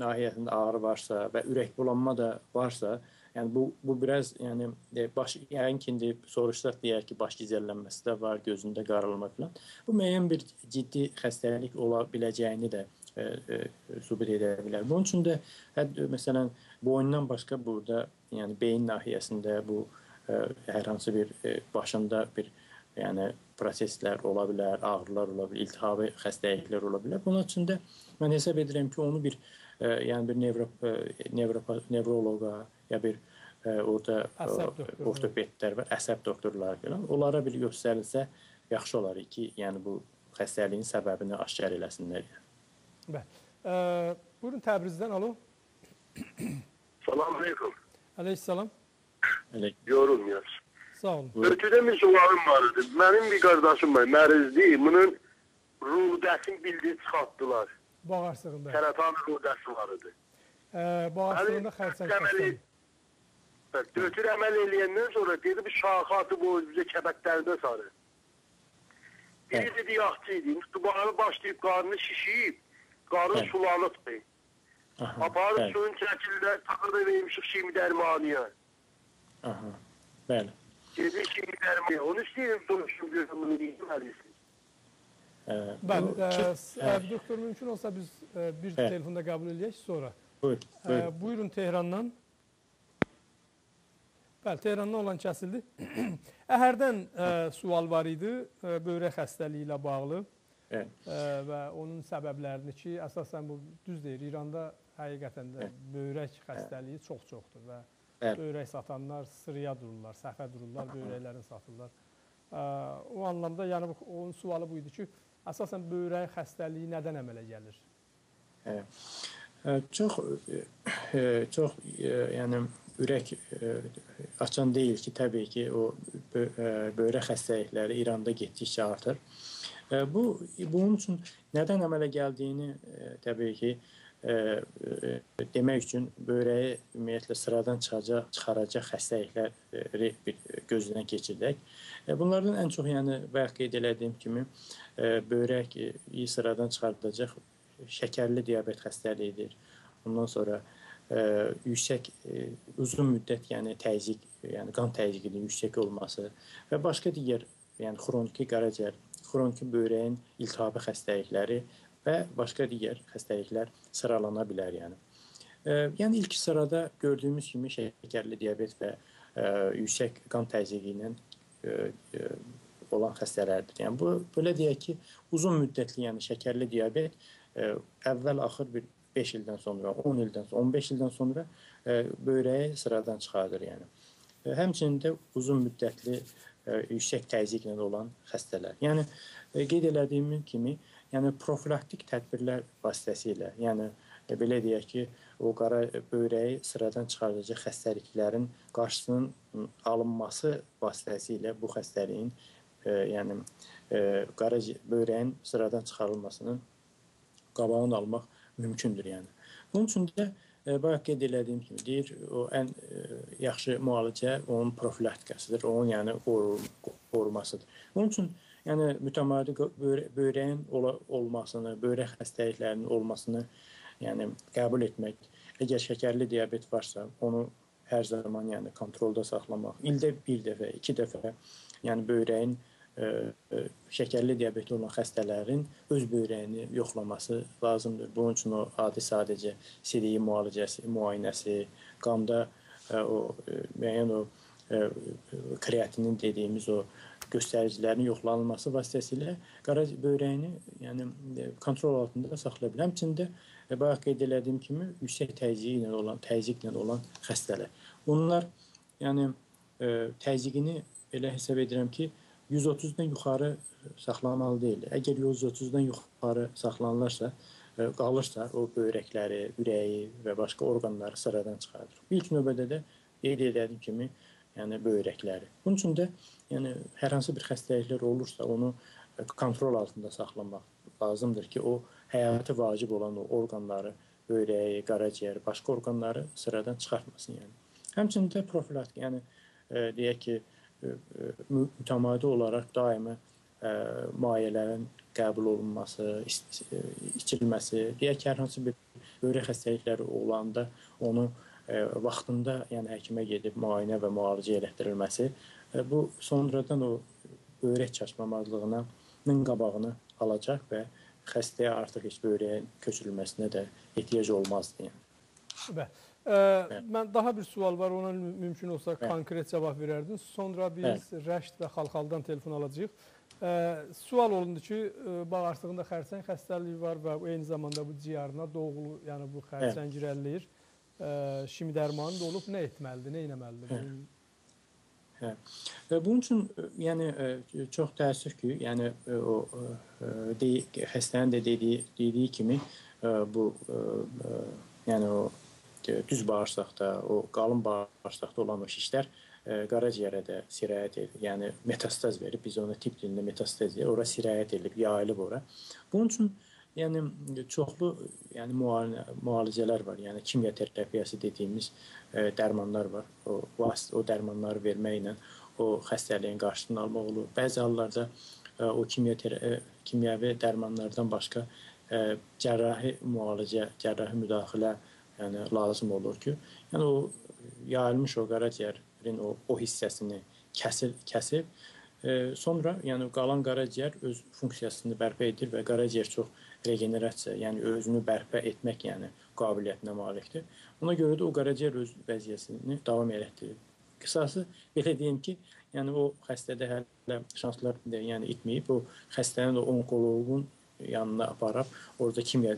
nahiyəsində ağrı varsa və ürək bulanma da varsa, yəni bu bu biraz yəni e, baş yəqin ki indi soruşsaq deyər ki, baş gicəllənməsi də var, gözündə qaralma falan. Bu müəyyən bir ciddi xəstəlik ola biləcəyini də ə, ə, sübut edə bilər. Bunun üçün də hətta məsələn boyundan başqa burada yəni beyin nahiyəsində bu ə, hər hansı bir ə, başında bir yəni proseslər ola bilər, ağrılar ola bilər, iltihabi xəstəliklər ola bilər. Bunun üçün də mən hesab edirəm ki, onu bir ə, yəni bir nevro ə, nevro nevroloqa ya bir ə, orada ortopedlər var, əsəb doktorları falan. Onlara bir göstərilsə yaxşı olar ki, yəni bu xəstəliyin səbəbini aşkar eləsinlər. Bəli. E, buyurun Təbrizdən alo. Salam aleyküm. Əleyhissalam. Elə Yorulmuyor. Sağ olun. Ötüdə bir sualım var idi. Mənim bir qardaşım var, mərizli. Bunun rudəsini bildiyi çıxartdılar. Bağırsağında. Səratan rudəsi var idi. Ə, bağırsağında xərçəng Təməli- xəstəliyi. Götür əməl eləyəndən sonra dedi bir şaxı atıb o bizə kəbəklərdə sarı. Biri dedi yaxçı idi. Dubarı başlayıb qarnı şişib, qarın Evet. sulanıbdı. Aha, Aparıb bəli, suyun çəkildə taxırda vermişik kimi dərmanıya. aha, bəli. Dedi kimi dərmanıya. Onu istəyirəm soruşum deyilməlisiniz. Ə, Bəli, hə, ə, doktor mümkün olsa biz ə, bir Evet. telefonda qəbul eləyək sonra. buyur, buyur. Ə, buyurun Tehrandan. Bəli, Tehrandan olan kəsildi. Əhərdən ə, sual var idi, ə, böyrək xəstəliyi ilə bağlı ə, və onun səbəblərini ki, əsasən bu düz deyir, İranda həqiqətən də böyrək xəstəliyi çox-çoxdur və Bəli. böyrək satanlar sıraya dururlar, səhvə dururlar, böyrəklərini satırlar. Ə, o anlamda yəni onun sualı bu idi ki, əsasən böyrək xəstəliyi nədən əmələ gəlir? Ə, Çox ə, ə, çox ə, yəni ürək ə, açan deyil ki, təbii ki, o böyrək xəstəlikləri İranda getdikcə artır. Ə, Bu bunun üçün nədən əmələ gəldiyini təbii ki, demək üçün böyrəyi ümumiyyətlə sıradan çıxacaq, çıxaracaq xəstəlikləri bir gözdən keçirdək. Bunlardan ən çox yəni bayaq qeyd elədiyim kimi böyrək sıradan çıxardacaq şəkərli diabet xəstəliyidir. Ondan sonra ə, yüksək ə, uzun müddət yəni təzyiq, yəni qan təzyiqinin yüksək olması və başqa digər yəni xroniki qaraciyər, xroniki böyrəyin iltihabi xəstəlikləri və başqa digər xəstəliklər sıralana bilər yəni. Ə, yəni ilk sırada gördüyümüz kimi şəkərli diabet və ə, yüksək qan təzyiqi ilə ə, ə, olan xəstələrdir. Yəni bu belə deyək ki, uzun müddətli yəni şəkərli diabet ə, əvvəl axır bir 5 ildən sonra, 10 ildən sonra, 15 ildən sonra ə, böyrəyi sıradan çıxardır yəni. Ə, Həmçinin də uzun müddətli ə, yüksək təzyiqlə olan xəstələr. Yəni qeyd elədiyim kimi, yəni profilaktik tədbirlər vasitəsilə, yəni belə deyək ki, o qara böyrəyi sıradan çıxardacaq xəstəliklərin qarşısının alınması vasitəsilə bu xəstəliyin ə, yəni ə, qara böyrəyin sıradan çıxarılmasının qabağını almaq mümkündür yəni. Bunun üçün də e, bayaq qeyd elədiyim kimi deyir, o ən e, yaxşı müalicə onun profilaktikasıdır, onun yəni qorumasıdır. Bunun üçün yəni mütəmadi böyrəyin olmasını, böyrək xəstəliklərinin olmasını yəni qəbul etmək, əgər şəkərli diabet varsa, onu hər zaman yəni kontrolda saxlamaq, ildə bir dəfə, iki dəfə yəni böyrəyin ə, şəkərli diabeti olan xəstələrin öz böyrəyini yoxlaması lazımdır. Bunun üçün o adi sadəcə SDI müalicəsi, müayinəsi, qanda ə, o müəyyən o kreatinin dediyimiz o göstəricilərin yoxlanılması vasitəsilə qara böyrəyini yəni kontrol altında saxlaya bilər. Həmçində bayaq qeyd elədiyim kimi yüksək təzyiq ilə olan, təzyiqlə olan xəstələr. Bunlar yəni təzyiqini elə hesab edirəm ki, 130-dan yuxarı saxlanmalı deyil. Əgər 130-dan yuxarı saxlanılırsa, ə, qalırsa o böyrəkləri, ürəyi və başqa orqanları sıradan çıxardır. İlk növbədə də qeyd edildiyi kimi, yəni böyrəkləri. Bunun üçün də yəni hər hansı bir xəstəliklər olursa, onu ə, kontrol altında saxlamaq lazımdır ki, o həyati vacib olan o orqanları, böyrəyi, qaraciyər, başqa orqanları sıradan çıxartmasın yəni. Həmçinin də profilaktik, yəni ə, deyək ki, mütəmadi olaraq daima ə, mayələrin qəbul olunması, içilməsi, deyək ki, hər hansı bir böyrək xəstəlikləri olanda onu ə, vaxtında, yəni həkimə gedib müayinə və müalicə elətdirilməsi ə, bu sonradan o böyrək çaşmamazlığına qabağını alacaq və xəstəyə artıq heç böyrəyin köçürülməsinə də ehtiyac olmazdı yəni. Bəli. Ə, mən daha bir sual var, ona mü- mümkün olsa Bəli. konkret cavab verərdin. Sonra biz Bəli. Rəşd və Xalxaldan telefon alacağıq. Ə, sual olundu ki, ə, bağırsağında xərçəng xəstəliyi var və eyni zamanda bu ciyarına doğulu, yəni bu xərçəng irəliləyir. Şimi dərmanı da olub, nə etməlidir, nə etməlidir? Bunun- Hə. Bunun üçün ə, yəni ə, çox təəssüf ki, yəni o ə, dey, xəstənin də dediyi dediyi kimi bu yəni o düz bağırsaqda, o qalın bağırsaqda olan o şişlər e, qaraciyərə də sirayət edir. Yəni metastaz verib, biz ona tip dilində metastaz deyirik. Ora sirayət edilib, yayılıb ora. Bunun üçün yəni çoxlu yəni müalicə, müalicələr var. Yəni kimya terapiyası dediyimiz e, dərmanlar var. O vasit o dərmanları verməklə o xəstəliyin qarşısını almaq olur. Bəzi hallarda e, o kimya kimyəvi dərmanlardan başqa e, cərrahi müalicə, cərrahi müdaxilə yəni lazım olur ki, yəni o yayılmış o qaraciyərin o, o hissəsini kəsir, kəsib e, sonra yəni qalan qaraciyər öz funksiyasını bərpa edir və qaraciyər çox regenerasiya, yəni özünü bərpa etmək yəni qabiliyyətinə malikdir. Ona görə də o qaraciyər öz vəziyyətini davam etdirir. Qısası belə deyim ki, yəni o xəstədə hələ şanslar yəni itməyib, o xəstənin o onkoloqun yanına aparıb orada kimya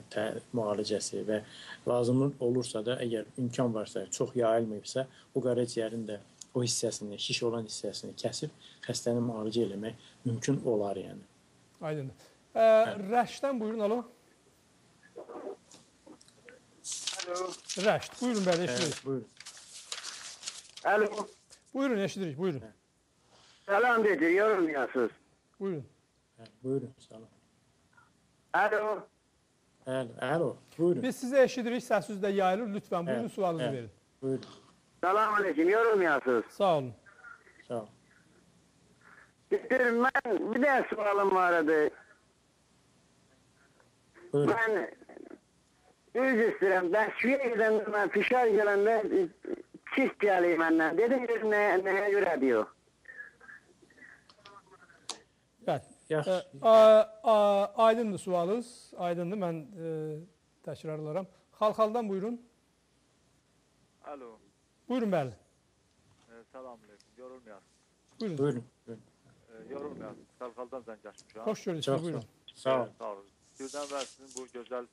müalicəsi və lazım olursa da əgər imkan varsa, çox yayılmayıbsa, o qaraciyərin də o hissəsini, şiş olan hissəsini kəsib xəstəni müalicə eləmək mümkün olar yəni. Aydındır. Ə, Rəşdən buyurun alo. Alo. Rəşd, buyurun bəli, eşidirik. Evet, buyurun. Alo. Buyurun, eşidirik, buyurun. Selam dedi, yorulmuyorsunuz. Buyurun. Evet, buyurun, olun. Alo. Alo, alo, buyurun. Biz sizi eşidirik, səsiniz də yayılır. Lütfən buyurun, Evet, sualınızı evet. verin. Buyurun, Selam aleyküm, yorulmuyorsunuz. Sağ olun. sağ olun. Dedim ben bir de sualım vardı. Buyurun. Ben düz istəyirəm. Bəşviyə gedəndə mən fişar gələndə e, çist gəlir məndən. Dedim bir nə, nəyə görə diyor. Bəli. Yaxşı. Ə, a- a- Aydındır sualınız. Aydındır. Mən e, təkrarlaram. Xalxaldan buyurun. Alo, Buyurun bəli. e, salam aleyküm. Yorulmayasın. Buyurun. Buyurun, buyurun. E, yorulmayasın. Salkaldan zəng açmışam. Xoş gördük. Buyurun. Sağ olun. E, Sağ olun. Birdən və sizin bu gözəl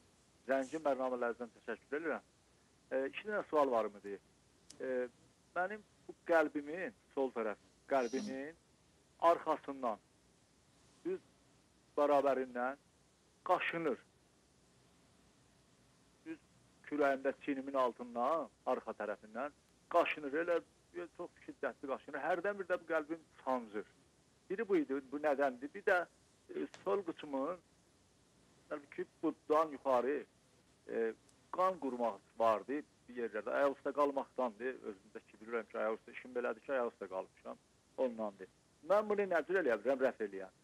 zəngin məqamələrinizdən təşəkkür edirəm. E, iki dənə sual var idi. E, mənim bu qəlbimin sol tərəf qəlbimin arxasından düz bərabərindən qaşınır. Düz kürəyimdə çiynimin altından, arxa tərəfindən qaşınır. Elə çox şiddətli qaşınır. Hərdən bir də bu qəlbim sancır. Biri bu idi, bu nədəndir? Bir də e, sol qıçımın ki, buddan yuxarı e, qan qurmaq vardı bir yerlərdə. Ayaq üstə qalmaqdandır. Özümdəki bilirəm ki, ayaq üstə işim belədir ki, ayaq üstə qalmışam. Ondandır. Mən bunu necə eləyə bilirəm, rəf eləyəm.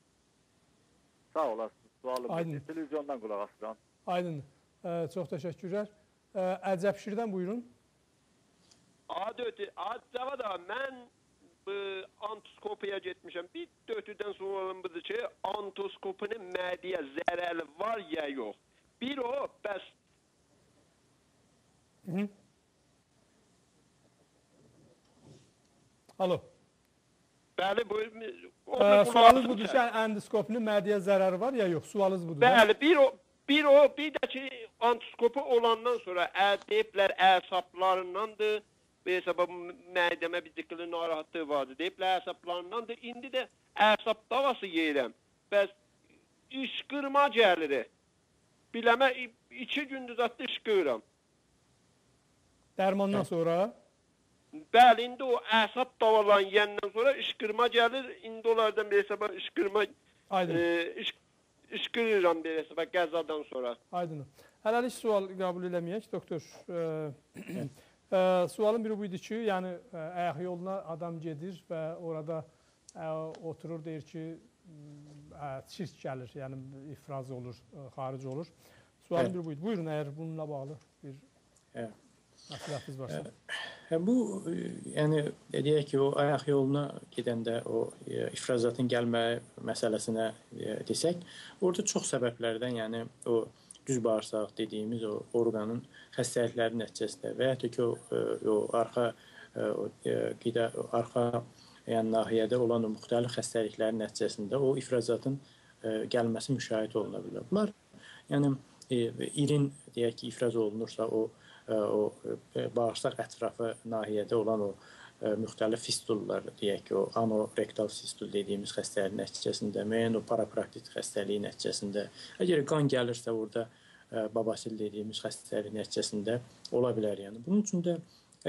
Sağ olasınız. Sualım Aydın. budur. Televizyondan qulaq asıram. Aydındır. Ə, çox təşəkkürlər. Ə, Əcəbşirdən buyurun. Ad ötü, ad Cavad ağa, mən bu antoskopiyaya getmişəm. Bir dötüdən sualım budur ki, antoskopinin mədiyə zərəri var ya yox. Bir o, bəs Hı. Alo. Bəli bu o Ə, sualınız budur ki, endoskopinin mədiyə zərəri var ya yox? Sualınız budur. Bəli, bir o bir o, bir də ki, antoskopu olandan sonra ə, deyiblər əsablarındandır. Bir hesaba mədəmə bir diqqətli narahatlığı vardı. Deyiblər əsablarındandır. İndi də əsab davası yeyirəm. Bəs işqırma gəlir. Biləmə i- iki gündür zətdə işqıram. Dərmandan sonra Bəli, indi o əsab davalan yəndən sonra işqırma gəlir. İndi onlardan bir hesaba işqırma aydın. e, iş, işqırıram bir hesaba qəzadan sonra. Aydın. Hələlik sual qəbul eləməyək, doktor. Ə, ə, sualın biri bu idi ki, yəni ayaq yoluna adam gedir və orada ə, oturur deyir ki, ə, çirk gəlir, yəni ifraz olur, ə, xaric olur. Sualın Evet. biri bu idi. Buyurun əgər bununla bağlı bir Evet. məsləhətiniz varsa. Hə, bu e, yəni deyək ki, o ayaq yoluna gedəndə o e, ifrazatın gəlmə məsələsinə desək, orada çox səbəblərdən, yəni o düz bağırsaq dediyimiz o orqanın xəstəlikləri nəticəsində və ya da ki, o, o arxa o qida arxa yəni nahiyədə olan o müxtəlif xəstəliklərin nəticəsində o ifrazatın gəlməsi müşahidə oluna bilər. Bunlar yəni irin deyək ki, ifraz olunursa o o ə, bağırsaq ətrafı nahiyədə olan o ə, müxtəlif fistullar deyək ki, o anorektal fistul dediyimiz xəstəliyin nəticəsində, müəyyən o parapraktit xəstəliyi nəticəsində, əgər qan gəlirsə orada ə, babasil dediyimiz xəstəlik nəticəsində ola bilər yəni. Bunun üçün də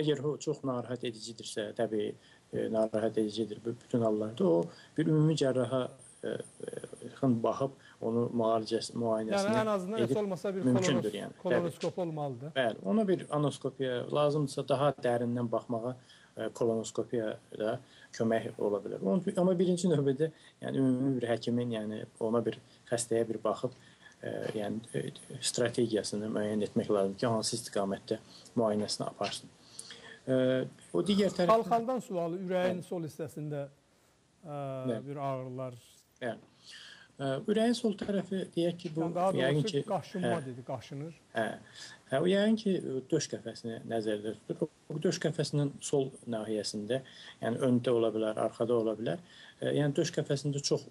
əgər o çox narahat edicidirsə, təbii e, narahat edicidir. Bütün hallarda o bir ümumi cərraha e, e, baxıb onu müalicəsi, müayinəsini Yəni ən azından edib olmasa bir mümkündür kolonos- yəni. Kolonoskop olmalıdır. Bəli, ona bir anoskopiya lazımdırsa daha dərindən baxmağa e, kolonoskopiya da kömək ola bilər. Onun, amma birinci növbədə yəni ümumi bir həkimin yəni ona bir xəstəyə bir baxıb e, yəni e, strategiyasını müəyyən etmək lazımdır ki, hansı istiqamətdə müayinəsini aparsın. E, o digər tərəfdən Xalxaldan sualı ürəyin sol hissəsində ə, Bəli. bir ağrılar. bəli. E, ürəyin sol tərəfi deyək ki, bu Yəni yəqin ki, qaşınma hə. dedi, qaşınır. Hə. Hə, o yəqin ki, döş qəfəsini nəzərdə tutur. Bu döş qəfəsinin sol nahiyəsində, yəni öndə ola bilər, arxada ola bilər. E, Yəni döş qəfəsində çox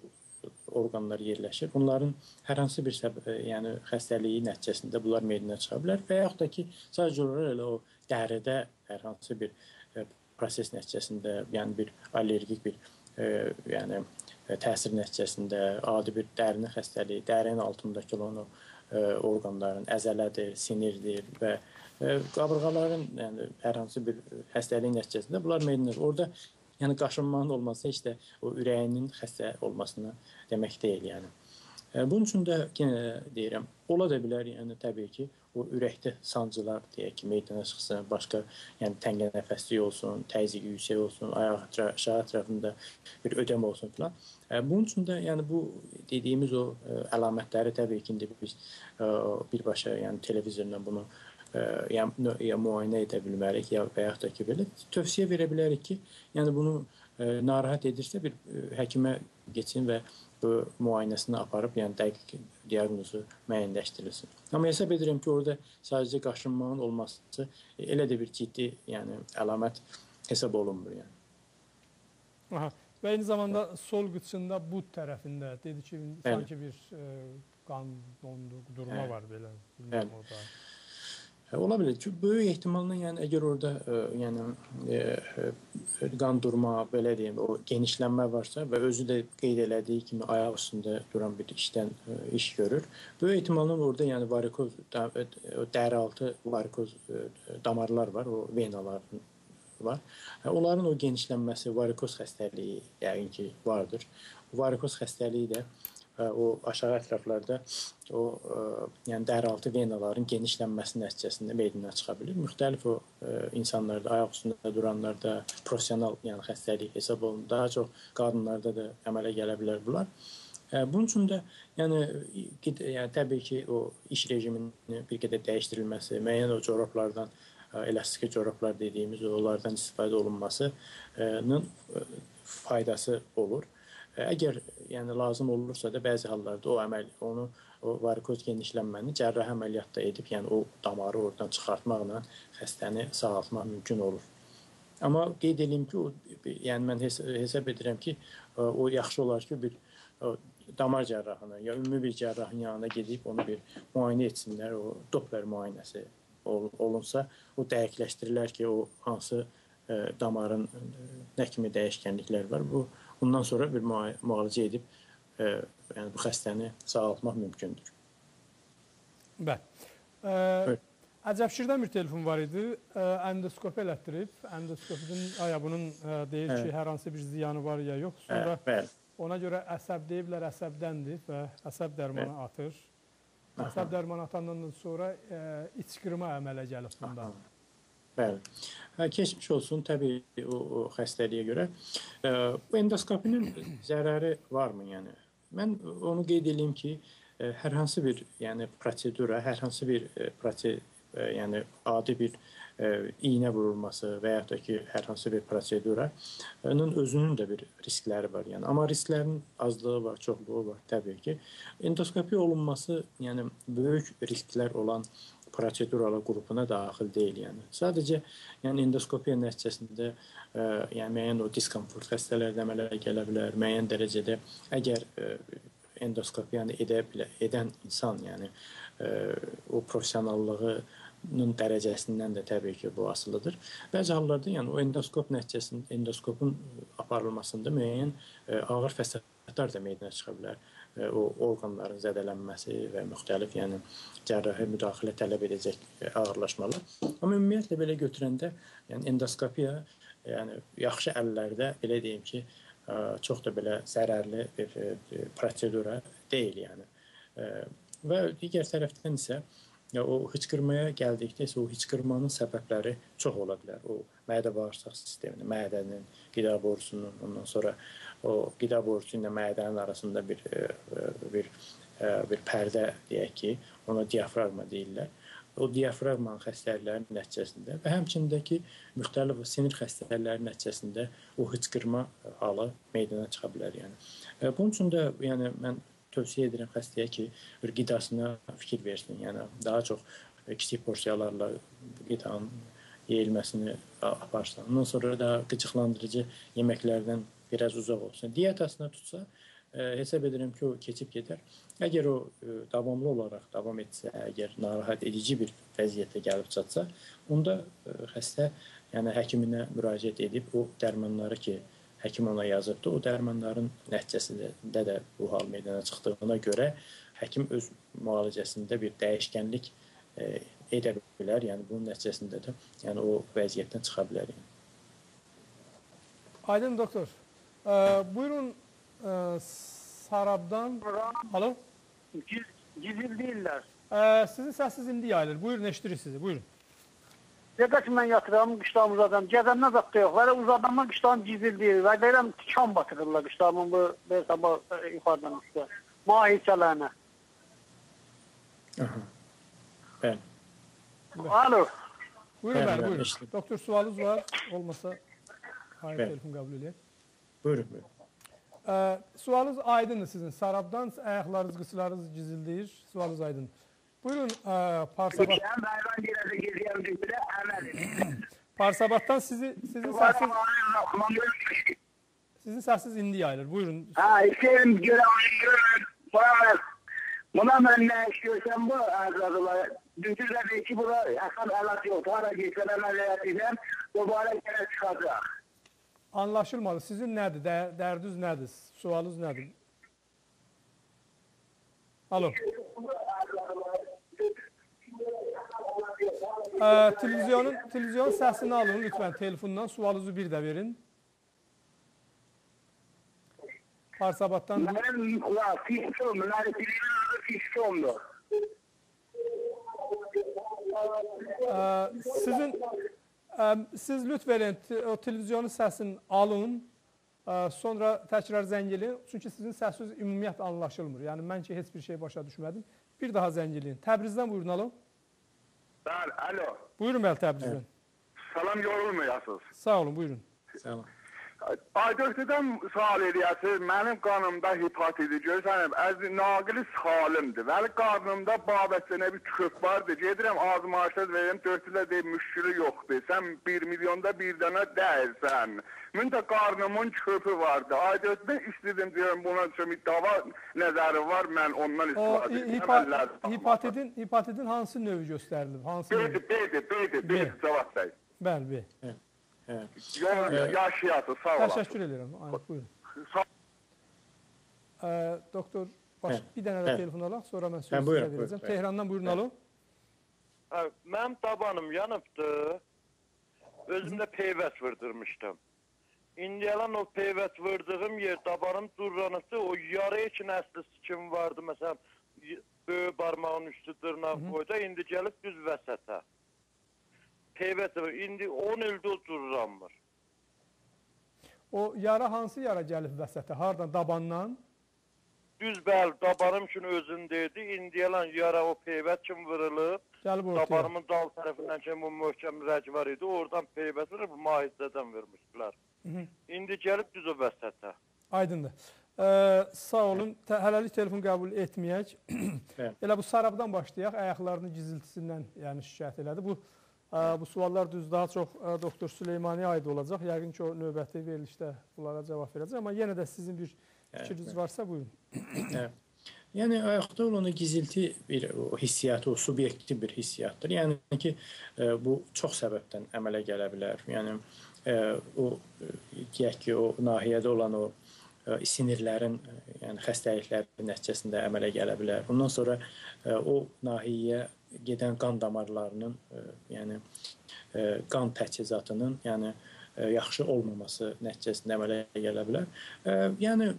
orqanlar yerləşir. Bunların hər hansı bir səbəb, yəni xəstəliyi nəticəsində bunlar meydana çıxa bilər və yaxud da ki, sadəcə olaraq elə o dəridə hər hansı bir e, proses nəticəsində, yəni bir allergik bir e, yəni e, təsir nəticəsində adi bir dərin xəstəliyi, dərin altındakı olan o e, orqanların əzələdir, sinirdir və e, qabırğaların yəni hər hansı bir xəstəliyin nəticəsində bunlar meydana çıxır. Orada yəni qaşınmanın olması heç də o ürəyinin xəstə olmasına demək deyil, yəni. E, Bunun üçün də yenə deyirəm, ola da bilər, yəni təbii ki, o ürəkdə sancılar deyək ki, meydana çıxsın, başqa, yəni təngə nəfəslik olsun, təzyiq yüksək olsun, ayaq aşağı ətrafında bir ödəm olsun filan. E, Bunun üçün də yəni bu dediyimiz o e, əlamətləri təbii ki, indi biz birbaşa yəni televizordan bunu ya, ya müayinə edə bilmərik, ya və yaxud da ki belə tövsiyə verə bilərik ki, yəni bunu narahat edirsə bir həkimə getsin və müayinəsini aparıb, yəni dəqiq diaqnozu müəyyənləşdirilsin. Amma hesab edirəm ki, orada sadəcə qaşınmanın olması e, elə də bir ciddi, yəni əlamət hesab olunmur yəni. Aha. Və eyni zamanda sol qıçında bud tərəfində dedi ki, sanki bir ə, qan dondu, durma Hə. var belə. Bilmirəm orada. Hə, Ola bilər ki, böyük ehtimalla yəni əgər orada ə, yəni ə, ə, qan durma, belə deyim, o genişlənmə varsa və özü də qeyd elədiyi kimi ayaq üstündə duran bir işdən ə, iş görür. Böyük ehtimalla orada yəni varikoz da, ə, o dəri altı varikoz ə, damarlar var, o venalar var. Onların o genişlənməsi, varikoz xəstəliyi yəqin ki vardır. Varikoz xəstəliyi də ə, o aşağı ətraflarda o yəni dəraltı venaların genişlənməsi nəticəsində meydana çıxa bilər. Müxtəlif o insanlarda, ayaq üstündə duranlarda professional yəni xəstəlik hesab olunur. Daha çox qadınlarda da əmələ gələ bilər bunlar. Ə, Bunun üçün də yəni, yəni təbii ki, o iş rejiminin bir qədər dəyişdirilməsi, müəyyən o corablardan elastik corablar dediyimiz onlardan istifadə olunmasının faydası olur. Ə, Əgər yəni lazım olursa da bəzi hallarda o əməl onu o varikoz genişlənməni cərrahi əməliyyatda edib, yəni o damarı oradan çıxartmaqla xəstəni sağaltmaq mümkün olur. Amma qeyd edeyim ki, o, yəni mən hes hesab edirəm ki, o yaxşı olar ki, bir o, damar cərrahına ya ümumi bir cərrahın yanına gedib onu bir müayinə etsinlər, o Doppler müayinəsi ol- olunsa, o dəqiqləşdirilər ki, o hansı ə, damarın ə, nə kimi dəyişkənliklər var. Bu bundan sonra bir müalicə edib ə, yəni bu xəstəni sağaltmaq mümkündür. Bəli. Ə, Buyur. Əcəbşirdən bir telefon var idi. Ə, Endoskopi elətdirib. Endoskopinin aya bunun ə, deyir ki, Hə. hər hansı bir ziyanı var ya yox. Hə, Sonra bəli. ona görə əsəb deyiblər, əsəbdəndir və əsəb dərmanı atır. Əsəb dərmanı atandan sonra ə, iç qırma əmələ gəlib bunda. Bəli. Keçmiş olsun təbii o, o xəstəliyə görə. Bu endoskopinin zərəri varmı yəni? Mən onu qeyd edeyim ki, hər hansı bir yəni prosedura, hər hansı bir ə, yəni adi bir ə, iynə vurulması və ya da ki, hər hansı bir prosedura'nın özünün də bir riskləri var. Yəni amma risklərin azlığı var, çoxluğu var təbii ki. Endoskopiya olunması, yəni böyük risklər olan proseduralar qrupuna daxil deyil, yəni. Sadəcə yəni endoskopiya nəticəsində ə, yəni müəyyən o diskomfort xəstələr də əmələ gələ bilər, müəyyən dərəcədə əgər ə, endoskopiyanı edə bilə, edən insan, yəni ə, o professionallığının dərəcəsindən də təbii ki, bu asılıdır. Bəzi hallarda yəni o endoskop nəticəsində endoskopun aparılmasında müəyyən ə, ağır fəsadlar da meydana çıxa bilər. O orqanların zədələnməsi və müxtəlif, yəni cərrahi müdaxilə tələb edəcək ə, ağırlaşmalar. Amma ümumiyyətlə belə götürəndə, yəni endoskopiya yəni yaxşı əllərdə belə deyim ki, ə, çox da belə zərərli bir ə, prosedura deyil yəni. Və digər tərəfdən isə ya o hıçqırmaya gəldikdə isə o hıçqırmanın səbəbləri çox ola bilər. O mədə bağırsaq sisteminin, mədənin, qida borusunun, ondan sonra o qida borusu ilə mədənin arasında bir ə, bir ə, bir pərdə deyək ki, ona diafraqma deyirlər o diafraqmanın xəstəliklərinin nəticəsində və həmçindəki müxtəlif sinir xəstəliklərinin nəticəsində o hıçqırma halı meydana çıxa bilər yəni. E, bunun üçün də yəni mən tövsiyə edirəm xəstəyə ki, qidasına fikir versin. Yəni daha çox kiçik porsiyalarla qidanın yeyilməsini aparsın. Ondan sonra da qıcıqlandırıcı yeməklərdən biraz uzaq olsun. Dietasına tutsa, ə, hesab edirəm ki, o keçib gedər. Əgər o ə, davamlı olaraq davam etsə, əgər narahat edici bir vəziyyətə gəlib çatsa, onda ə, xəstə yəni həkiminə müraciət edib o dərmanları ki, həkim ona yazıbdı, o dərmanların nəticəsində də bu hal meydana çıxdığına görə həkim öz müalicəsində bir dəyişkənlik ə, edə bilər. Yəni bunun nəticəsində də yəni o vəziyyətdən çıxa bilər. Yəni. Aydın doktor. Ee, buyurun e, Sarab'dan. Alo. Giz, gizil değiller. Ee, sizin səsiz indi yayılır. Buyurun eşitirik sizi. Buyurun. Ki ben yatıram, qışlamı uzadım. Gəzəndən zatta yox. Vələ uzadamma qışlamı gizil deyil. Və deyirəm tikan batırırlar qışlamın bu hesaba e, yuxarıdan üstə. Mahiyçələrinə. Aha. Bəli. Alo. Buyurun Bəli, buyurun. Doktor sualınız var. Olmasa hayır telefon qəbul edək. Buyurun, buyurun. Ee, sualınız aydındır sizin. Sarabdan ayaqlarınız, qıçlarınız gizildir. Sualınız aydındır. Buyurun e, Parsabat. Ben hayvan girədə geziyəm düzülə əməl. Parsabatdan sizi sizin səsiz sizin səsiz indi yayılır. Buyurun. Ha, istəyirəm görə görəm. Bana Buna mən nə istiyorsan bu arzular. Düzülə deyir ki, buna yaxın əlat yox. Hara geçsən əməliyyat edəm, dubara gələ çıxacaq. Anlaşılmadı. Sizin nədir? Də dərdiniz nədir? Sualınız nədir? Alo. Ee, televizyonun televizyon səsini alın lütfen telefondan. Sualınızı bir də verin. Parsabatdan Mənim ulan fiskom, mənim filimin adı fiskomdur. Ee, sizin siz lütfen te- o televizyonun səsini alın. Ee, sonra təkrar zəng eləyin. Çünki sizin səsiniz ümumiyyətlə anlaşılmır. Yəni mən ki heç bir şey başa düşmədim. Bir daha zəng eləyin. Təbrizdən buyurun alo. Ben, alo. Buyurun bəli Təbrizdən. Salam yorulmayasınız. Sağ olun, buyurun. Salam. Aydöktədən sual eləyəsiniz. Mənim qanımda hepatiti görürsən, əz naqili salimdir. Vəli qarnımda babətçənə bir çöp vardı. Gedirəm azmaşda verim, dörtülə deyim, müşkülü yoxdur. Sən 1 milyonda bir dənə dəyilsən. Mən də qarnımın çöpü vardı. Aydöktədən istedim deyirəm, buna üçün dava nəzəri var, mən ondan istifadə edirəm. hepatitin hepatitın hansı növü göstərilib? Hansı? Beydi, beydi, beydi, beydi, Cavad bəy. Bəli, bəli. Hə. Yol yaşayasın, sağ olasın. Təşəkkür edirəm. Aynen, buyurun. Sağ Ee, doktor baş, Hə, bir dənə də hə. telefon alaq, sonra mən Hə, sözü buyurun, sizə verəcəm. hə. Tehrandan buyurun alo. Hə, Mənim tabanım yanıbdı. Özümdə peyvət vurdurmuşdum. İndiyalan o peyvət vurdığım yer tabanım durranıbdı. O yarı için əsli sikim vardı. Məsələn, böyük barmağın üstü dırnaq boyda. İndi gəlib düz vəsətə. Peyvət var. İndi 10 ildir o durranmır. O yara hansı yara gəlib vəsətə? Hardan? Dabandan? Düz bəl tabanım üçün özündeydi. İndiyalan yara o peyvət kimi vurulub. Gəlib ortaya. Tabanımın dal tərəfindən ki, bu möhkəm rəc var idi. Oradan peyvət vurub mahidədən vermişdilər. hı. İndi gəlib düz o vəsətə. Aydındır. Ee, sağ olun. Tə, hələlik telefon qəbul etməyək. Bəli. Elə bu sarabdan başlayaq. Ayaqlarının giziltisindən yəni şikayət elədi. Bu bu suallar düz daha çox doktor Süleymaniyə aid olacaq. Yəqin ki, o növbəti verilişdə bunlara cavab verəcək. Amma yenə də sizin bir fikriniz varsa buyurun. Hə. Yəni ayaqda olan o gizilti bir o hissiyatı, o subyektiv bir hissiyatdır. Yəni ki, bu çox səbəbdən əmələ gələ bilər. Yəni o deyək ki, o nahiyədə olan o sinirlərin, yəni xəstəliklərin nəticəsində əmələ gələ bilər. Bundan sonra o nahiyəyə gedən qan damarlarının, e, yəni e, qan təchizatının, yəni ə, yaxşı olmaması nəticəsində əmələ gələ bilər. Yəni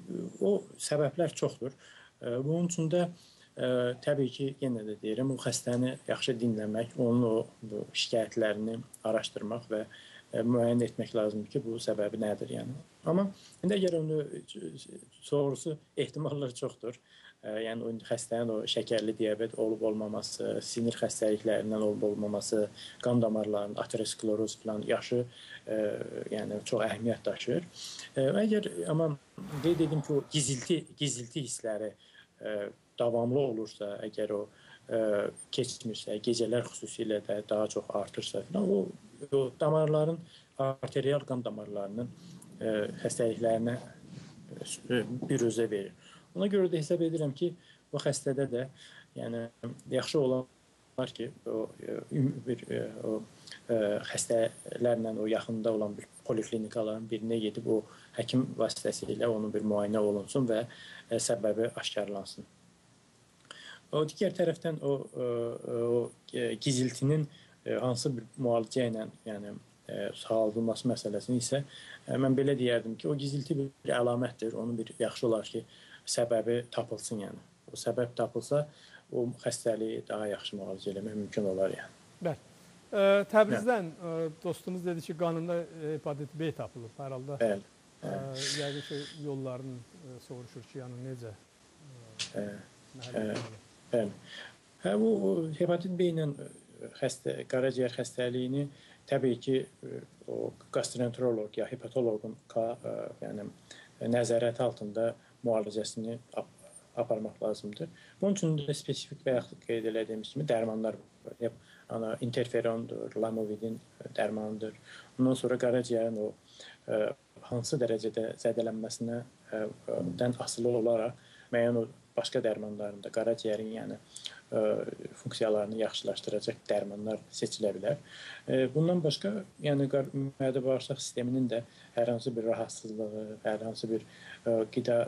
o səbəblər çoxdur. Bunun üçün də ə, təbii ki, yenə də deyirəm, o xəstəni yaxşı dinləmək, onun o bu şikayətlərini araşdırmaq və ə, müəyyən etmək lazımdır ki, bu səbəbi nədir, yəni. Amma indi əgər onu sonrası ehtimallar çoxdur. Yəni o xəstənin o şəkərli diabet olub olmaması, sinir xəstəliklərindən olub olmaması, qan damarlarının ateroskleroz falan yaşı ə, yəni çox əhəmiyyət daşıyır. Ə, əgər amma qeyd edim ki, o gizilti gizilti hissləri ə, davamlı olursa, əgər o ə, keçmirsə, gecələr xüsusilə də daha çox artırsa falan o, o damarların arterial qan damarlarının ə, xəstəliklərinə bir özə verir. Ona görə də hesab edirəm ki, bu xəstədə də yəni yaxşı olar ki, o bir o xəstələrlə o yaxında olan bir poliklinikaların birinə gedib o həkim vasitəsilə onun bir müayinə olunsun və səbəbi aşkarlansın. O digər tərəfdən o o giziltinin hansı bir müalicə ilə, yəni sağaldılması məsələsini isə mən belə deyərdim ki, o gizilti bir əlamətdir. Onun bir yaxşı olar ki, səbəbi tapılsın yəni. O səbəb tapılsa, o xəstəliyi daha yaxşı müalicə etmək mümkün olar yəni. Bəli. Ə, Təbrizdən ə, dostumuz dedi ki, qanında hepatit B tapılıb hər halda. Bəli. Ə, yəqin ki, yollarını ə, soruşur ki, yəni necə? Ə, ə, bəli. Hə bu hepatit B ilə xəstə qaraciyər xəstəliyini təbii ki, o gastroenteroloq ya hepatoloqun yəni nəzarəti altında müalicəsini ap aparmaq lazımdır. Bunun üçün də spesifik və yaxud qeyd elədiyimiz kimi dərmanlar var. Ana interferondur, lamovidin dərmanıdır. Ondan sonra qaraciyərin o ə, hansı dərəcədə zədələnməsinə ə, dən asılı olaraq müəyyən başqa dərmanlarında qaraciyərin yəni funksiyalarını yaxşılaşdıracaq dərmanlar seçilə bilər. Bundan başqa, yəni mədə-bağırsaq sisteminin də hər hansı bir rahatsızlığı, hər hansı bir qida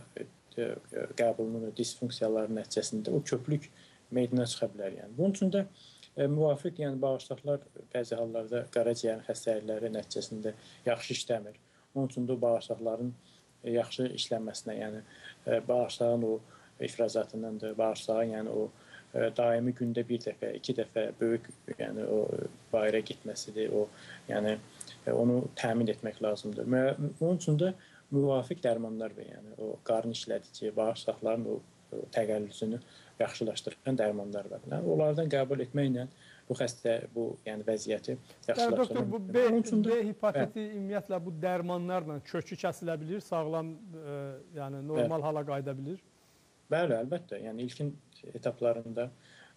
qəbulunun disfunksiyaları nəticəsində o köplük meydana çıxa bilər. Yəni bunun üçün də ə, müvafiq, yəni bağırsaqlar bəzi hallarda qaraciyərin xəstəlikləri nəticəsində yaxşı işləmir. Onun üçün də bağırsaqların yaxşı işlənməsinə, yəni ə, bağırsağın o ifrazatından da bağırsağın, yəni o daimi gündə bir dəfə, iki dəfə böyük, yəni o bayıra getməsidir. O, yəni ə, onu təmin etmək lazımdır. Onun üçün də müvafiq dərmanlar və yəni o qarın işlədici, bağırsaqların o, təqəllüsünü yaxşılaşdıran dərmanlar var. Yəni, onlardan qəbul etməklə bu xəstə bu yəni vəziyyəti yaxşılaşdırır. Doktor bu B, B hepatiti hə. ümumiyyətlə bu dərmanlarla kökü kəsilə bilər, sağlam ə, e, yəni normal Bəli. hala qayıda bilər. Bəli, əlbəttə. Yəni ilkin etaplarında ə,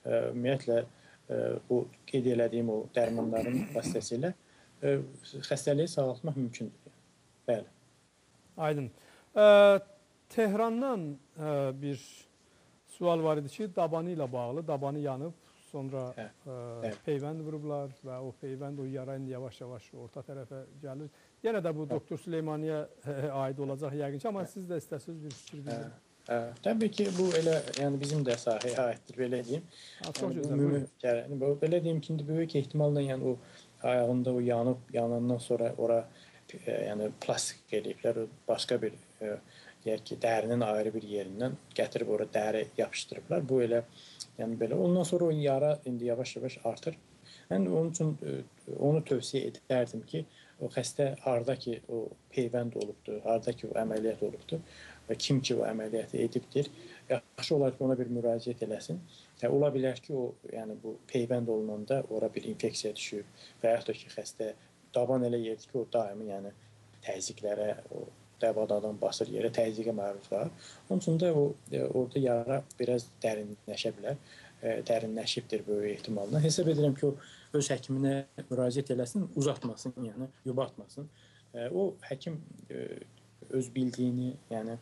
e, ümumiyyətlə ə, e, bu qeyd elədiyim o dərmanların vasitəsilə ə, xəstəliyi sağaltmaq mümkündür. Bəli. Aydın. Ə, Tehrandan ə, bir sual var idi ki, dabanı ilə bağlı, dabanı yanıb, sonra hə, ə, hə. peyvənd vurublar və o peyvənd o yara indi yavaş-yavaş orta tərəfə gəlir. Yenə də bu hə. doktor Süleymaniyə aid olacaq yəqin ki, amma hə. siz də istəsiniz bir fikir bildirin. Hə, təbii ki, bu elə yəni bizim də sahəyə aiddir belə deyim. Yəni, gözəl. Yəni belə deyim ki, indi böyük ehtimalla yəni o ayağında o yanıb, yanandan sonra ora e, yəni plastik eləyiblər, başqa bir e, deyək ki, dərinin ayrı bir yerindən gətirib ora dəri yapışdırıblar. Bu elə yəni belə. Ondan sonra o yara indi yavaş-yavaş artır. Mən onun üçün e, onu tövsiyə edərdim ki, o xəstə harda ki o peyvənd olubdur, harda ki o əməliyyat olubdur və kim ki o əməliyyatı edibdir, yaxşı olar ki, ona bir müraciət eləsin. Və ola bilər ki, o yəni bu peyvənd olunanda ora bir infeksiya düşüb və yaxud da ki, xəstə daban elə yerdir ki, o daimi yəni təzyiqlərə, o dəvadadan basır yerə təzyiqə məruz qalır. Onun üçün də o e, orada yara biraz dərinləşə bilər. E, dərinləşibdir böyük ehtimalla. Hesab edirəm ki, o öz həkiminə müraciət eləsin, uzatmasın, yəni yubatmasın. E, o həkim e, öz bildiyini, yəni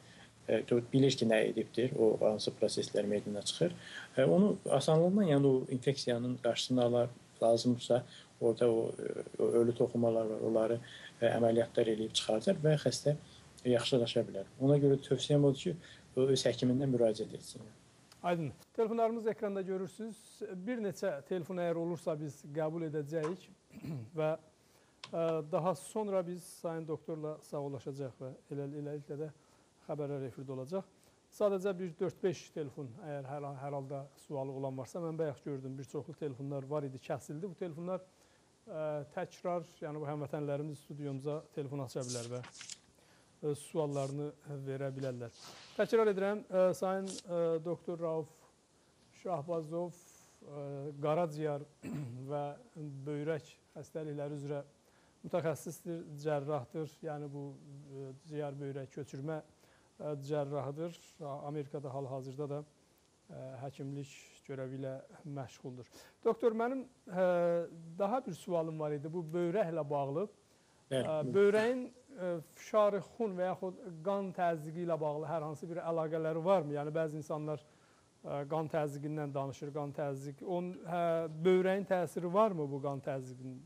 e, bilir ki, nə edibdir, o hansı proseslər meydana çıxır. E, onu asanlıqla, yəni o infeksiyanın qarşısını alar lazımsa, orada o, o ölü toxumalar var, onları e, əməliyyatlar eləyib çıxardır və xəstə yaxşılaşa bilər. Ona görə tövsiyəm odur ki, o öz həkimindən müraciət etsin. Aydın. Telefonlarımız ekranda görürsünüz. Bir neçə telefon əgər olursa biz qəbul edəcəyik və Daha sonra biz Sayın Doktorla sağollaşacaq və elə, eləliklə də xəbərlər efirdə olacaq. Sadəcə bir 4-5 telefon, əgər hər, hər halda sualı olan varsa, mən bayaq gördüm, bir çoxlu telefonlar var idi, kəsildi. Bu telefonlar ə, təkrar, yəni bu həmvətənlərimiz studiyumuza telefon aça bilər və ə, suallarını verə bilərlər. Təkrar edirəm, ə, Sayın ə, Doktor Rauf Şahbazov ə, qaraciyər və böyrək xəstəlikləri üzrə mütəxəssisdir, cərrahdır. Yəni bu ə, ciyər böyrək köçürmə cərrahıdır. Amerikada hal-hazırda da ə, həkimlik görəvi ilə məşğuldur. Doktor, mənim daha bir sualım var idi bu böyrəklə bağlı. Ə, böyrəyin fişarı xun və yaxud qan təzyiqi ilə bağlı hər hansı bir əlaqələri varmı? Yəni bəzi insanlar qan təzyiqindən danışır, qan təzyiq. Onun hə, böyrəyin təsiri varmı bu qan təzyiqinin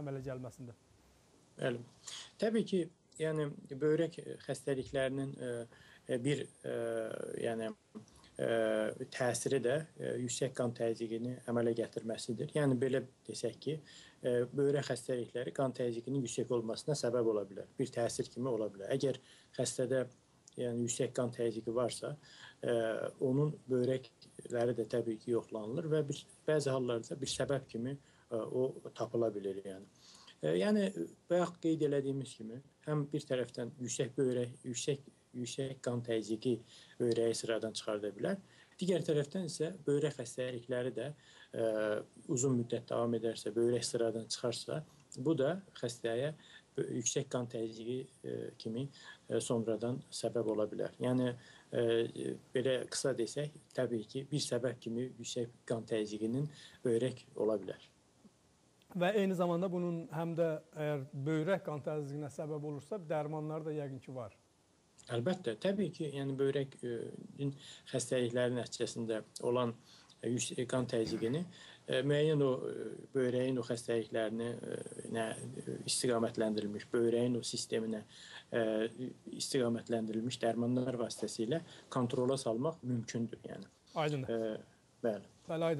əmələ gəlməsində? Bəli. Təbii ki, yəni böyrək xəstəliklərinin bir yəni təsiri də yüksək qan təzyiqini əmələ gətirməsidir. Yəni belə desək ki, böyrək xəstəlikləri qan təzyiqinin yüksək olmasına səbəb ola bilər. Bir təsir kimi ola bilər. Əgər xəstədə yəni yüksək qan təzyiqi varsa, onun böyrəkləri də təbii ki, yoxlanılır və bir, bəzi hallarda bir səbəb kimi o tapıla bilər yəni. Yəni bayaq qeyd elədiyimiz kimi, həm bir tərəfdən yüksək böyrək, yüksək yüksək qan təzyiqi böyrəyi sıradan çıxarda bilər. Digər tərəfdən isə böyrək xəstəlikləri də ə, uzun müddət davam edərsə, böyrək sıradan çıxarsa, bu da xəstəyə yüksək qan təzyiqi ə, kimi ə, sonradan səbəb ola bilər. Yəni ə, belə qısa desək, təbii ki, bir səbəb kimi yüksək qan təzyiqinin böyrək ola bilər. Və eyni zamanda bunun həm də əgər böyrək qan təzyiqinə səbəb olursa, dərmanları da yəqin ki var. Əlbəttə, təbii ki, yəni böyrəkin xəstəlikləri nəticəsində olan yüksək qan təzyiqini müəyyən o böyrəyin o xəstəliklərini nə istiqamətləndirilmiş, böyrəyin o sisteminə istiqamətləndirilmiş dərmanlar vasitəsilə kontrola salmaq mümkündür, yəni. Aydındır. Bəli. Bəli,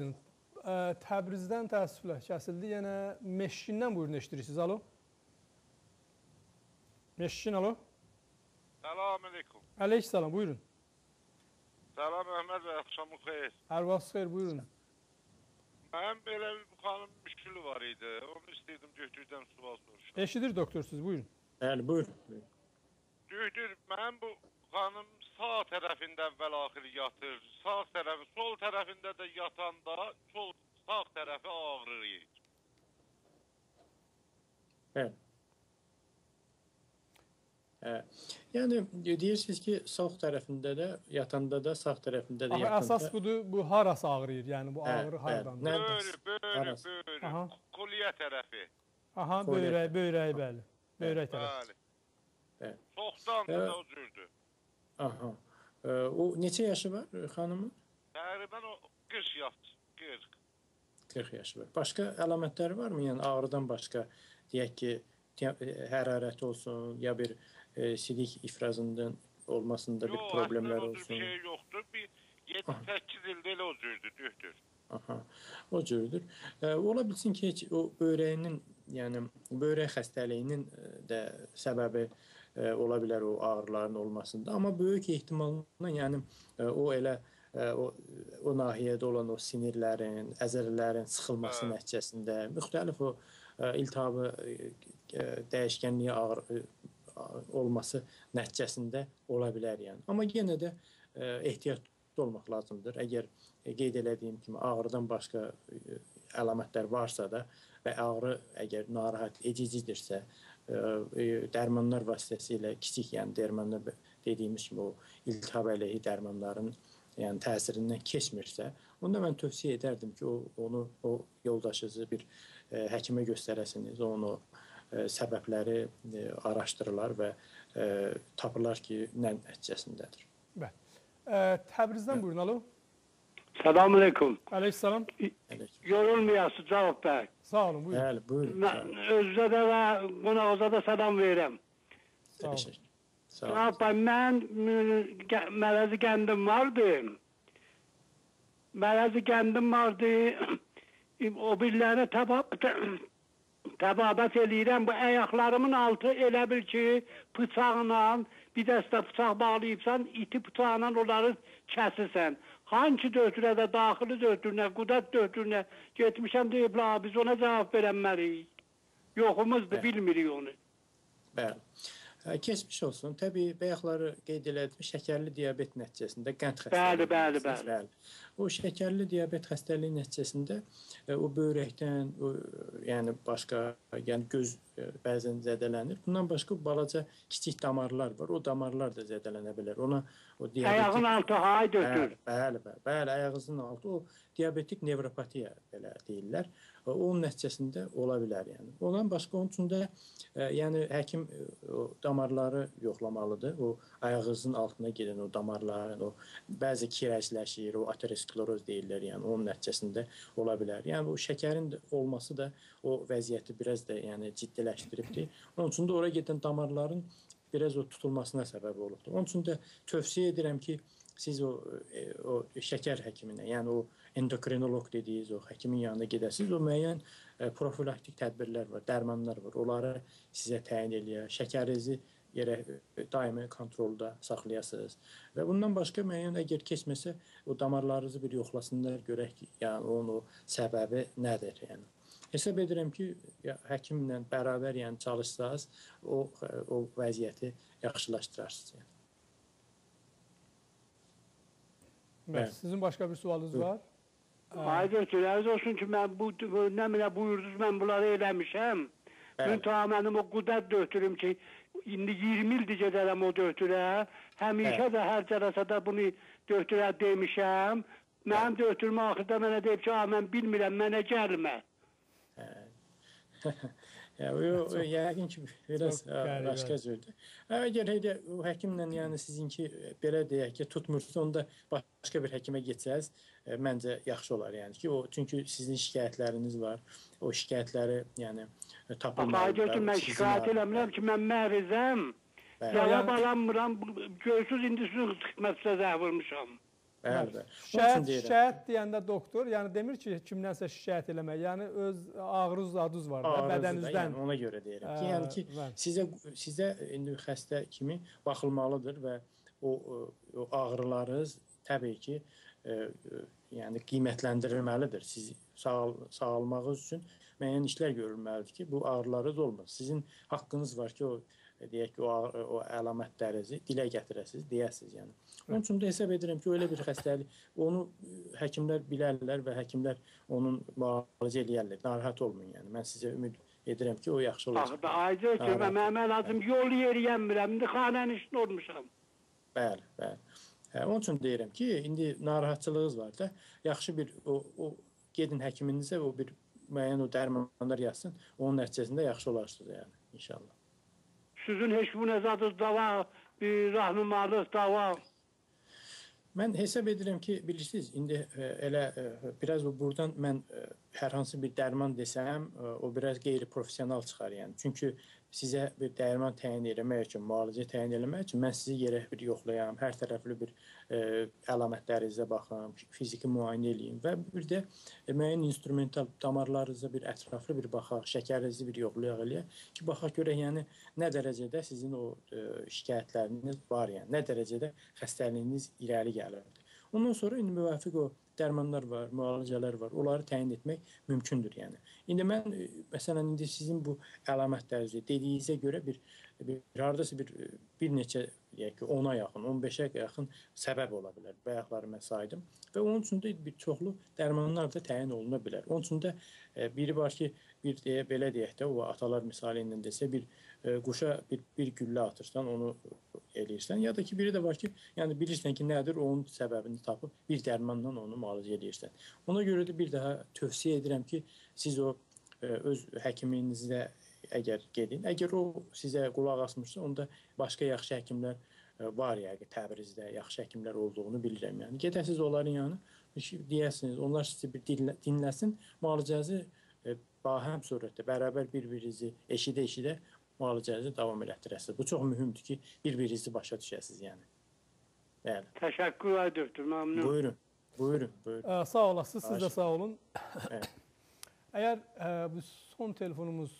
aydındır. Təbrizdən təəssüflə kəsildi. Yenə Meşkindən buyurun eşidirsiniz. Alo. Meşkin, alo. Salam aleykum. Əleyk salam, buyurun. Salam Əhməd və axşamın xeyir. Hər vaxt xeyir, buyurun. Mənim belə bir xanım müşkülü var idi. Onu istəyirdim götürdən sual soruşum. Eşidir doktor siz, buyurun. Bəli, buyurun. Götür, mənim bu xanım sağ tərəfində əvvəl axır yatır. Sağ tərəfi, sol tərəfində də yatanda sol sağ tərəfi ağrıyır. Bəli. Hə. Yəni deyirsiniz ki, sağ tərəfində də, yatanda da, sağ tərəfində də Axı yatanda. əsas budur, bu harası ağrıyır? Yəni bu Hə, ağrı hə. Nə- Böyrü, böyrü, böyrü. Aha. Kolye tərəfi. Aha, böyrək, böyrək bəli. Böyrək tərəf. Bəli. Çoxdan Hə. da o cürdür. Aha. O neçə yaşı var e, xanımın? Təqribən o 40 yaş, 40. 40 yaşı var. Başqa əlamətləri varmı? Yəni ağrıdan başqa deyək ki, te- hərarət olsun, ya bir e, silik ifrazından olmasında bir Yox, problemlər olsun. bir şey yoxdur. Bir 7-8 ildə elə o cürdür, düzdür. Aha. O cürdür. E, ola bilsin ki, heç o böyrəyinin, yəni böyrək xəstəliyinin e, də səbəbi e, ola bilər o ağrıların olmasında, amma böyük ehtimalla yəni e, o elə e, o o nahiyədə olan o sinirlərin, əzələlərin sıxılması Hə. nəticəsində müxtəlif o e, iltihabı e, e, dəyişkənliyi ağır e, olması nəticəsində ola bilər yəni. Amma yenə də e, ehtiyatlı olmaq lazımdır. Əgər e, qeyd elədiyim kimi ağrıdan başqa e, əlamətlər varsa da və ağrı əgər narahat edicidirsə, e, e, dərmanlar vasitəsilə kiçik, yəni dərmanlar dediyimiz kimi o iltihab əleyhi dərmanların yəni təsirindən keçmirsə, onda mən tövsiyə edərdim ki, o onu o yoldaşınızı bir e, həkimə göstərəsiniz, onu e, səbəbləri e, araşdırırlar və e, tapırlar ki, nə nəticəsindədir. Bəli. Ə, Təbrizdən buyurun, alo. Selamun Aleyküm. Əleyhissalam. Yorulmayasın Cavab Bey. Sağ olun, buyurun. Bəli, buyurun. Özde de ve qonağıza da selam verirəm. Sağ olun. Sağ olun. Cavab Bey, mən mələzi kendim vardı. Mələzi kendim vardı. O birilerine tabak təbabət eləyirəm. Bu ayaqlarımın altı elə bil ki, bıçaqla, bir dəstə bıçaq bağlayıbsan, iti bıçaqla onları kəsirsən. Hangi dötürə də daxili dötürünə, qudət dötürünə getmişəm deyiblər, biz ona cavab verəməliyik. Yoxumuzdur, bilmirik onu. Bəli. Hə, Keçmiş olsun. Təbii bayaqları qeyd elədim, şəkərli diabet nəticəsində qənd xəstəliyi. Bəli, bəli, bilirsiniz, bəli. O şəkərli diabet xəstəliyi nəticəsində e, o böyrəkdən, o yəni başqa, yəni göz e, bəzən zədələnir. Bundan başqa balaca kiçik damarlar var. O damarlar da zədələnə bilər. Ona o diabetik Ayağın altı hay dötür. Bəli, bəli, bəli, bəli, ayağınızın altı o diabetik nevropatiya belə deyirlər. Onun nəticəsində ola bilər yəni. Ondan başqa onun üçün də e, yəni həkim e, o damarları yoxlamalıdır. O ayağınızın altına gedən o damarların o bəzi kirəcləşir, o ateroskleroz deyirlər, yəni onun nəticəsində ola bilər. Yəni o şəkərin olması da o vəziyyəti biraz da yəni ciddiləşdiribdir. Onun üçün də ora gedən damarların biraz o tutulmasına səbəb olubdur. Onun üçün də tövsiyə edirəm ki, siz o e, o şəkər həkiminə, yəni o endokrinoloq dediyiniz o həkimin yanına gedəsiniz. O müəyyən e, profilaktik tədbirlər var, dərmanlar var. Onları sizə təyin eləyər. Şəkərinizi yerə e, daimi kontrolda saxlayasınız. Və bundan başqa müəyyən əgər keçməsə, o damarlarınızı bir yoxlasınlar, görək ki, yəni onun o səbəbi nədir, yəni. Hesab edirəm ki, həkimlə bərabər yəni çalışsaz, o o vəziyyəti yaxşılaşdırarsınız. Yəni. Bəli. Sizin başqa bir sualınız var? Ay dötür, əziz olsun ki, mən bu, nə bilə buyurdunuz, mən bunları eləmişəm. Mən ta mənim o qudət dötürüm ki, indi 20 ildir gedərəm o dötürə. Həmişə də hər cərəsədə bunu dötürə demişəm. Mənim dötürüm axırda mənə deyib ki, "A, mən bilmirəm, mənə gəlmə." Ya o, o yəqin ki qəribə. başqa cürdür. Əgər elə o həkimlə yəni sizinki e, belə deyək ki, tutmursa, onda başqa bir həkimə getsəz, e, məncə yaxşı olar yəni ki, o çünki sizin şikayətləriniz var. O şikayətləri yəni e, tapılmalı. Ay dötür, mən şikayət eləmirəm ki, mən məhrizəm. Bəli. Cavab alamıram. Görsüz indi sizin xidmətinizə zəh vurmuşam. Bəli, bəli. Şikayət, şikayət deyəndə doktor, yəni demir ki, kimdənsə şikayət eləmək, yəni öz ağrınız zadınız var da da, bədəninizdən. Yəni ona görə deyirəm ki, Ə, yəni ki, bəli. sizə sizə indi xəstə kimi baxılmalıdır və o, o, ağrılarınız təbii ki, e, e, yəni qiymətləndirilməlidir. Siz sağ sağalmağınız üçün müəyyən işlər görülməlidir ki, bu ağrılarınız olmasın. Sizin haqqınız var ki, o deyək ki, o, o əlamətlərinizi dilə gətirəsiniz, deyəsiniz yəni. Onun üçün də hesab edirəm ki, elə bir xəstəlik, onu həkimlər bilərlər və həkimlər onun müalicə eləyərlər. Narahat olmayın yəni. Mən sizə ümid edirəm ki, o yaxşı olacaq. Axı ay dötür, Narahat mən mənim lazım yol yeriyəmirəm. İndi xanənin işində olmuşam. Bəli, bəli. Hə, onun üçün deyirəm ki, indi narahatçılığınız var da, yaxşı bir o, o gedin həkiminizə o bir müəyyən o dərmanlar yazsın, onun nəticəsində yaxşı olarsınız yəni inşallah. Sizin heç bu nəzadınız da var, bir rahnumalıq da var. Mən hesab edirəm ki, bilirsiniz, indi e, elə e, biraz bu burdan mən e, hər hansı bir dərman desəm, o biraz qeyri-professional çıxar yəni. Çünki sizə bir dərman təyin etmək üçün, müalicə təyin etmək üçün mən sizi yerə bir yoxlayam, hər tərəfli bir e, əlamətlərinizə baxım, fiziki müayinə eləyim və bir də e, müəyyən instrumental damarlarınıza bir ətraflı bir baxaq, şəkərinizi bir yoxlayaq eləyək ki, baxaq görək yəni nə dərəcədə sizin o e, şikayətləriniz var, yəni nə dərəcədə xəstəliyiniz irəli gəlir. Ondan sonra indi müvafiq o dərmanlar var, müalicələr var. Onları təyin etmək mümkündür, yəni. İndi mən e, məsələn indi sizin bu əlamətlərinizi dediyinizə görə bir bir hardasa bir bir neçə deyək ki, 10-a yaxın, 15-ə yaxın səbəb ola bilər. Bayaqları mən saydım və onun üçün də bir çoxlu dərmanlar da təyin oluna bilər. Onun üçün də e, biri var ki, bir deyə belə deyək də, o atalar misalı ilə desə bir e, quşa bir bir güllə atırsan, onu eləyirsən, ya da ki, biri də var ki, yəni bilirsən ki, nədir, onun səbəbini tapıb bir dərmanla onu müalicə eləyirsən. Ona görə də bir daha tövsiyə edirəm ki, siz o e, öz həkiminizə əgər gedin. Əgər o sizə qulaq asmırsa, onda başqa yaxşı həkimlər e, var yəqin Təbrizdə yaxşı həkimlər olduğunu bilirəm. Yəni gedəsiz onların yanına, deyəsiniz, onlar sizi bir dinlə, dinləsin, müalicənizi e, bahəm surətdə bərabər bir-birinizi eşidə-eşidə müalicənizi davam elətdirəsiniz. Bu çox mühümdür ki, bir-birinizi başa düşəsiniz, yəni. Bəli. Təşəkkür edirəm, məmnun. Buyurun. Buyurun, buyurun. Ə, sağ olasınız, siz də sağ olun. Evet. Əgər ə, bu son telefonumuz,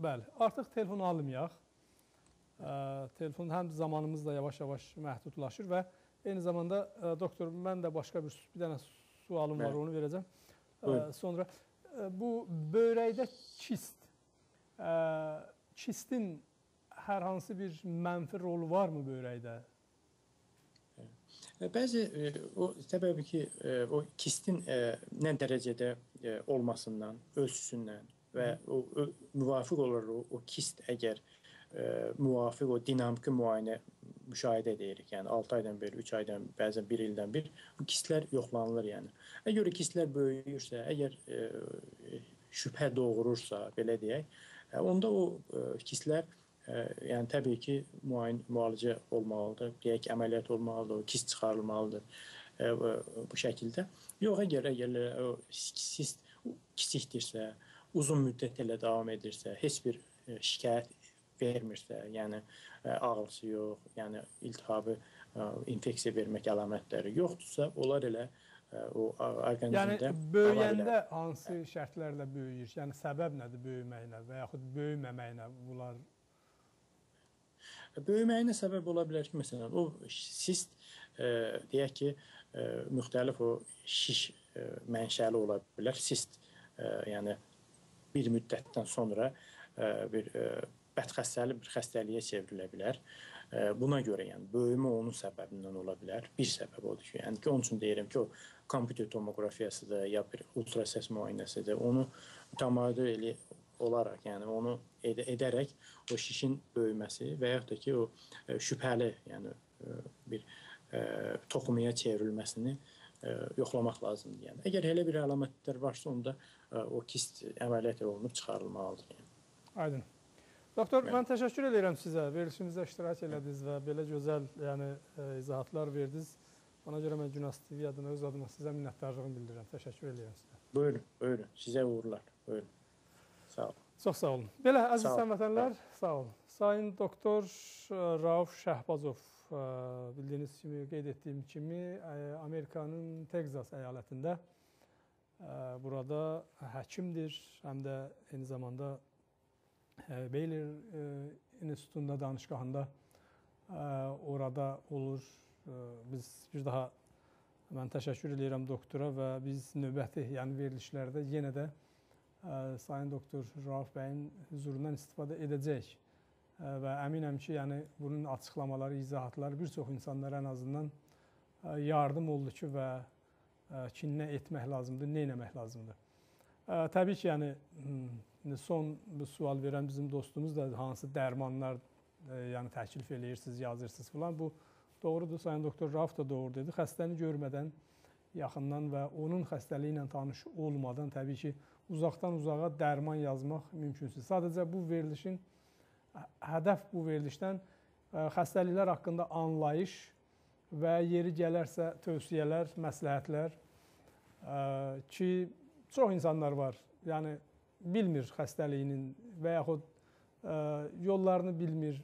bəli, artıq telefon almayaq. Ə, telefon həm zamanımız da yavaş-yavaş məhdudlaşır və eyni zamanda ə, doktor mən də başqa bir bir dənə sualım var, Bəli. onu verəcəm. Ə, sonra ə, bu böyrəkdə kist ə, kistin hər hansı bir mənfi rolu varmı böyrəkdə? E, Bəzi e, o səbəbi ki, e, o kistin nə dərəcədə olmasından, ölçüsündən və o ö- müvafiq olaraq o, o kist əgər e, müvafiq o dinamiki müayinə müşahidə edirik. Yəni 6 aydan bir, 3 aydan, bəzən 1 ildən bir bu kistlər yoxlanılır yəni. Əgər o kistlər böyüyürsə, əgər e, şübhə doğurursa, belə deyək, onda o e, kistlər Ə, yəni təbii ki, müayin müalicə olmalıdır, deyək əməliyyat olmalıdır, kist çıxarılmalıdır bu, şəkildə. Yox, əgər əgər o kist kiçikdirsə, uzun müddət elə davam edirsə, heç bir şikayət vermirsə, yəni ağrısı yox, yəni iltihabı infeksiya vermək əlamətləri yoxdursa, onlar elə o Yəni orqanizmdə bilər. böyüyəndə hansı şərtlərlə böyüyür? Yəni səbəb nədir böyüməyinə və yaxud böyüməməyinə bunlar Böyüməyinə səbəb ola bilər ki, məsələn, o sist e, deyək ki, e, müxtəlif o şiş e, mənşəli ola bilər. Sist e, yəni bir müddətdən sonra e, bir e, bədxəstəli bir xəstəliyə çevrilə bilər. E, buna görə yəni böyümə onun səbəbindən ola bilər. Bir səbəb odur ki, yəni ki, onun üçün deyirəm ki, o kompüter tomoqrafiyasıdır ya bir ultrasəs müayinəsidir. Onu mütəmadi elə olaraq, yəni onu ed edərək o şişin böyüməsi və yaxud da ki, o e, şübhəli, yəni e, bir e, toxumaya çevrilməsini e, yoxlamaq lazımdır. Yəni əgər elə bir əlamətlər varsa, onda e, o kist əməliyyat olunub çıxarılmalıdır. Yəni. Aydın. Doktor, mən təşəkkür edirəm sizə. Verilişimizdə iştirak elədiniz və belə gözəl, yəni ə, izahatlar verdiniz. Ona görə mən Günas TV adına öz adıma sizə minnətdarlığımı bildirirəm. Təşəkkür edirəm sizə. Buyurun, buyurun. Sizə uğurlar. Buyurun. Sağ olun. Çox sağ olun. Belə əziz həmvətənlər, sağ olun. Sayın doktor ə, Rauf Şəhbazov ə, bildiyiniz kimi qeyd etdiyim kimi Amerikanın Texas əyalətində burada həkimdir, həm də eyni zamanda ə, İnstitutunda danışqahında ə, orada olur. Biz bir daha mən təşəkkür edirəm doktora və biz növbəti, yəni verilişlərdə yenə də ə, Sayın doktor Rauf bəyin huzurundan istifadə edəcək Ə, və əminəm ki, yəni bunun açıqlamaları, izahatları bir çox insanlara ən azından yardım oldu ki və ki nə etmək lazımdır, nə etmək lazımdır. Təbii ki, yəni hmm, indi son sual verən bizim dostumuz da hansı dərmanlar ə, yəni təklif eləyirsiniz, yazırsınız filan. Bu doğrudur. Sayın doktor Rauf da doğru dedi. Xəstəni görmədən yaxından və onun xəstəliyi ilə tanış olmadan təbii ki, uzaqdan uzağa dərman yazmaq mümkünsüz. Sadəcə bu verilişin ə- hədəf bu verilişdən ə, xəstəliklər haqqında anlayış və yeri gələrsə tövsiyələr, məsləhətlər ə, ki, çox insanlar var. Yəni bilmir xəstəliyinin və yaxud ə, yollarını bilmir.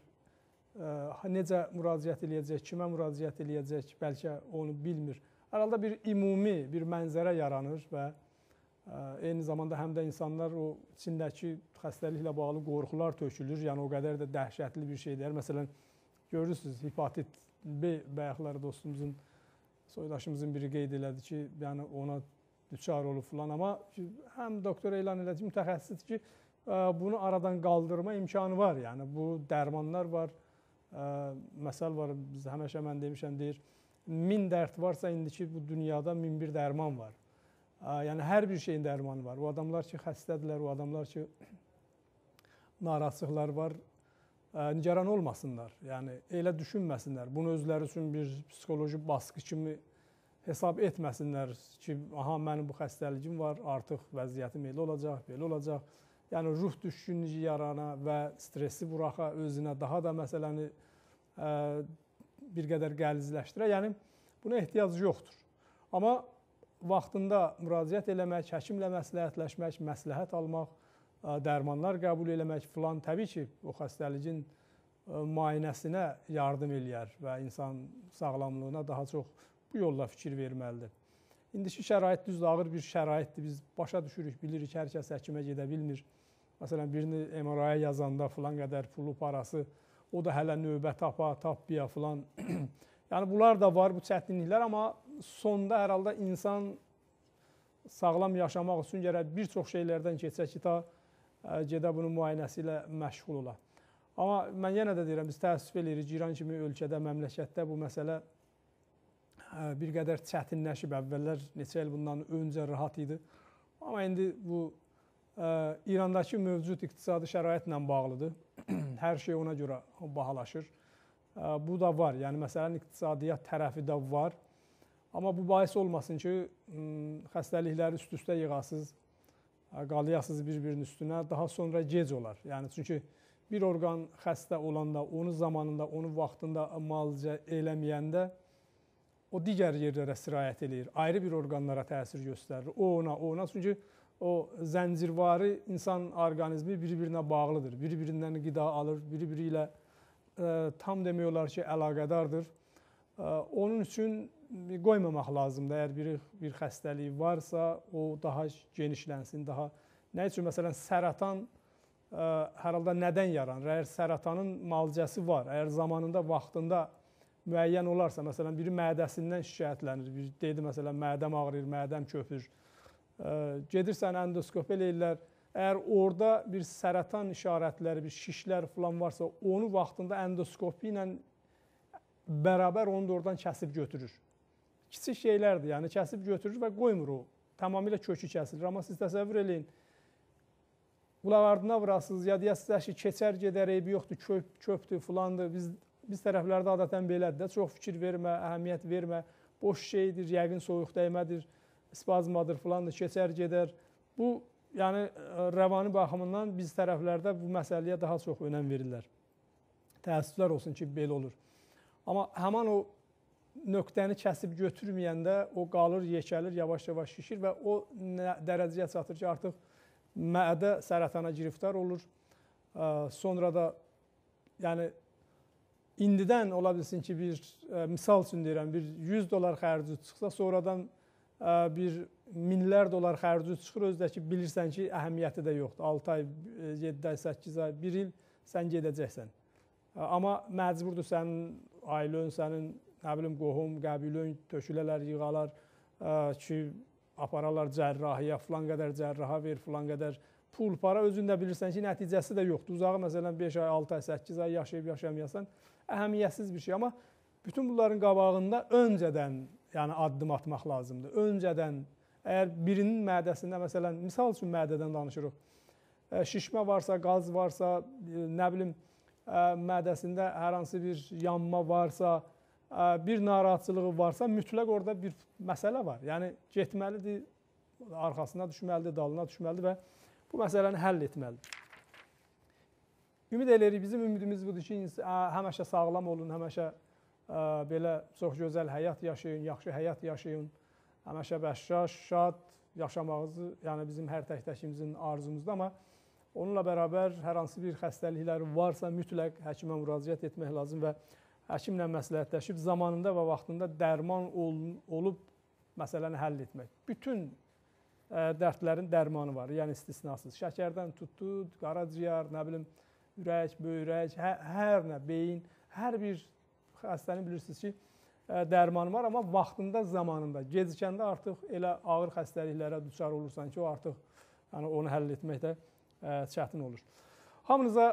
Ə, necə müraciət eləyəcək, kimə müraciət eləyəcək, bəlkə onu bilmir. Hər halda bir ümumi bir mənzərə yaranır və ə, eyni zamanda həm də insanlar o içindəki xəstəliklə bağlı qorxular tökülür. Yəni o qədər də dəhşətli bir şeydir. Məsələn, görürsüz, hepatit B bayaqlar dostumuzun soydaşımızın biri qeyd elədi ki, yəni ona düçar olub filan, amma həm doktor elan elədi ki, mütəxəssisdir ki, ə, bunu aradan qaldırma imkanı var. Yəni bu dərmanlar var. Ə, məsəl var, biz həmişə mən demişəm deyir, min dərd varsa indiki bu dünyada min bir dərman var. Ə, Yəni hər bir şeyin dərmanı var. O adamlar ki xəstədirlər, o adamlar ki narahatçılıqlar var, nigaran olmasınlar. Yəni elə düşünməsinlər. Bunu özləri üçün bir psixoloji baskı kimi hesab etməsinlər ki, aha mənim bu xəstəligim var, artıq vəziyyətim elə olacaq, belə olacaq. Yəni ruh düşkünlüyü yarana və stressi buraxa özünə daha da məsələni ə, bir qədər qəlizləşdirə. Yəni buna ehtiyac yoxdur. Amma vaxtında müraciət eləmək, həkimlə məsləhətləşmək, məsləhət almaq, ə, dərmanlar qəbul eləmək filan təbii ki, o xəstəliyin ə, müayinəsinə yardım eləyər və insan sağlamlığına daha çox bu yolla fikir verməlidir. İndiki şərait düzdür, ağır bir şəraitdir. Biz başa düşürük, bilirik hər kəs həkimə gedə bilmir. Məsələn, birini MRA-ya yazanda filan qədər pulu, parası, o da hələ növbə tapa, tapbiya filan. yəni bunlar da var bu çətinliklər, amma sonda hər halda insan sağlam yaşamaq üçün gərək bir çox şeylərdən keçsə ki, ta ə, gedə bunun müayinəsi ilə məşğul ola. Amma mən yenə də deyirəm, biz təəssüf eləyirik, İran kimi ölkədə, məmləkətdə bu məsələ bir qədər çətinləşib. Əvvəllər neçə il bundan öncə rahat idi. Amma indi bu ə, İrandakı mövcud iqtisadi şəraitlə bağlıdır. Hər şey ona görə bahalaşır. Ə, bu da var. Yəni məsələnin iqtisadiyyat tərəfi də var. Amma bu bahis olmasın ki, xəstəlikləri üst-üstə yığasız, qalayasız bir-birinin üstünə, daha sonra gec olar. Yəni çünki bir orqan xəstə olanda, onu zamanında, onu vaxtında müalicə eləməyəndə o digər yerlərə sirayət eləyir. Ayrı bir orqanlara təsir göstərir. O ona, o ona. Çünki o zəncirvari insan orqanizmi bir-birinə bağlıdır. Bir-birindən qida alır, biri-biri ilə ə, tam demək olar ki, əlaqədardır. Ə, onun üçün qoymamaq lazımdır. Əgər biri bir xəstəliyi varsa, o daha genişlənsin, daha nə üçün məsələn səratan ə, hər halda nədən yaranır? Əgər sərətanın müalicəsi var, əgər zamanında, vaxtında müəyyən olarsa, məsələn, biri mədəsindən şikayətlənir, bir dedi məsələn, mədəm ağrıyır, mədəm köpür. Gedirsən endoskop eləyirlər. Əgər orada bir sərətan işarətləri, bir şişlər falan varsa, onu vaxtında endoskopi ilə bərabər onu da oradan kəsib götürür. Kiçik şeylərdir, yəni kəsib götürür və qoymur o. Tamamilə kökü kəsilir. Amma siz təsəvvür eləyin, qulaq ardına vurasınız, ya deyəsiniz ki, keçər gedər, eybi yoxdur, köp, köpdür, filandır. Biz biz tərəflərdə adətən belədir də, çox fikir vermə, əhəmiyyət vermə, boş şeydir, yəqin soyuq dəymədir, spazmadır, filandır, keçər gedər. Bu, yəni rəvani baxımından biz tərəflərdə bu məsələyə daha çox önəm verirlər. Təəssüflər olsun ki, belə olur. Amma həman o nöqtəni kəsib götürməyəndə o qalır, yekəlir, yavaş-yavaş şişir və o dərəcəyə çatır ki, artıq mədə sərətana giriftar olur. Sonra da yəni indidən ola bilsin ki, bir misal üçün deyirəm, bir 100 dollar xərci çıxsa, sonradan bir minlər dollar xərci çıxır, özdəki bilirsən ki, əhəmiyyəti də yoxdur. 6 ay, 7 ay, 8 ay, 1 il sən gedəcəksən. Amma məcburdur sənin ailən, sənin nə bilim qohum, qəbilən tökülələr, yığalar ki, apararlar cərrahiyə, filan qədər cərraha ver, filan qədər pul, para özün də bilirsən ki, nəticəsi də yoxdur. Uzağı məsələn 5 ay, 6 ay, 8 ay yaşayıb yaşamayasan, əhəmiyyətsiz bir şey. Amma bütün bunların qabağında öncədən yəni addım atmaq lazımdır. Öncədən əgər birinin mədəsində məsələn, misal üçün mədədən danışırıq. Şişmə varsa, qaz varsa, nə bilim, mədəsində hər hansı bir yanma varsa, bir narahatçılığı varsa, mütləq orada bir məsələ var. Yəni getməlidir, arxasına düşməlidir, dalına düşməlidir və bu məsələni həll etməlidir. Ümid edirik, bizim ümidimiz budur ki, həmişə sağlam olun, həmişə ə, belə çox gözəl həyat yaşayın, yaxşı həyat yaşayın, həmişə bəşşaş, şad yaşamağınızı, yəni bizim hər tək-təkimizin arzumuzdur, amma onunla bərabər hər hansı bir xəstəlikləri varsa mütləq həkimə müraciət etmək lazım və həkimlə məsləhətləşib zamanında və vaxtında dərman ol olub məsələni həll etmək. Bütün ə, dərdlərin dərmanı var, yəni istisnasız. Şəkərdən tutdu, qaraciyər, nə bilim, ürək, böyrək, hə, hər nə, beyin, hər bir xəstənin bilirsiniz ki, dərmanı var, amma vaxtında, zamanında, gecikəndə artıq elə ağır xəstəliklərə düçar olursan ki, o artıq yəni onu həll etmək də çətin olur. Hamınıza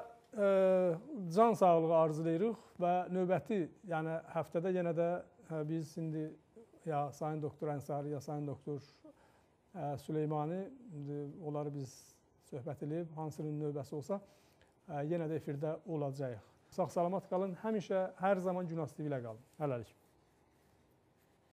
can sağlığı arzulayırıq və növbəti, yəni həftədə yenə də biz indi ya Sayın Doktor Ənsari, ya Sayın Doktor Süleymani onları biz söhbət edib, hansının növbəsi olsa yenə də efirdə olacağıq. Sağ-salamat qalın, həmişə hər zaman Günastiv ilə qalın. Hələlik.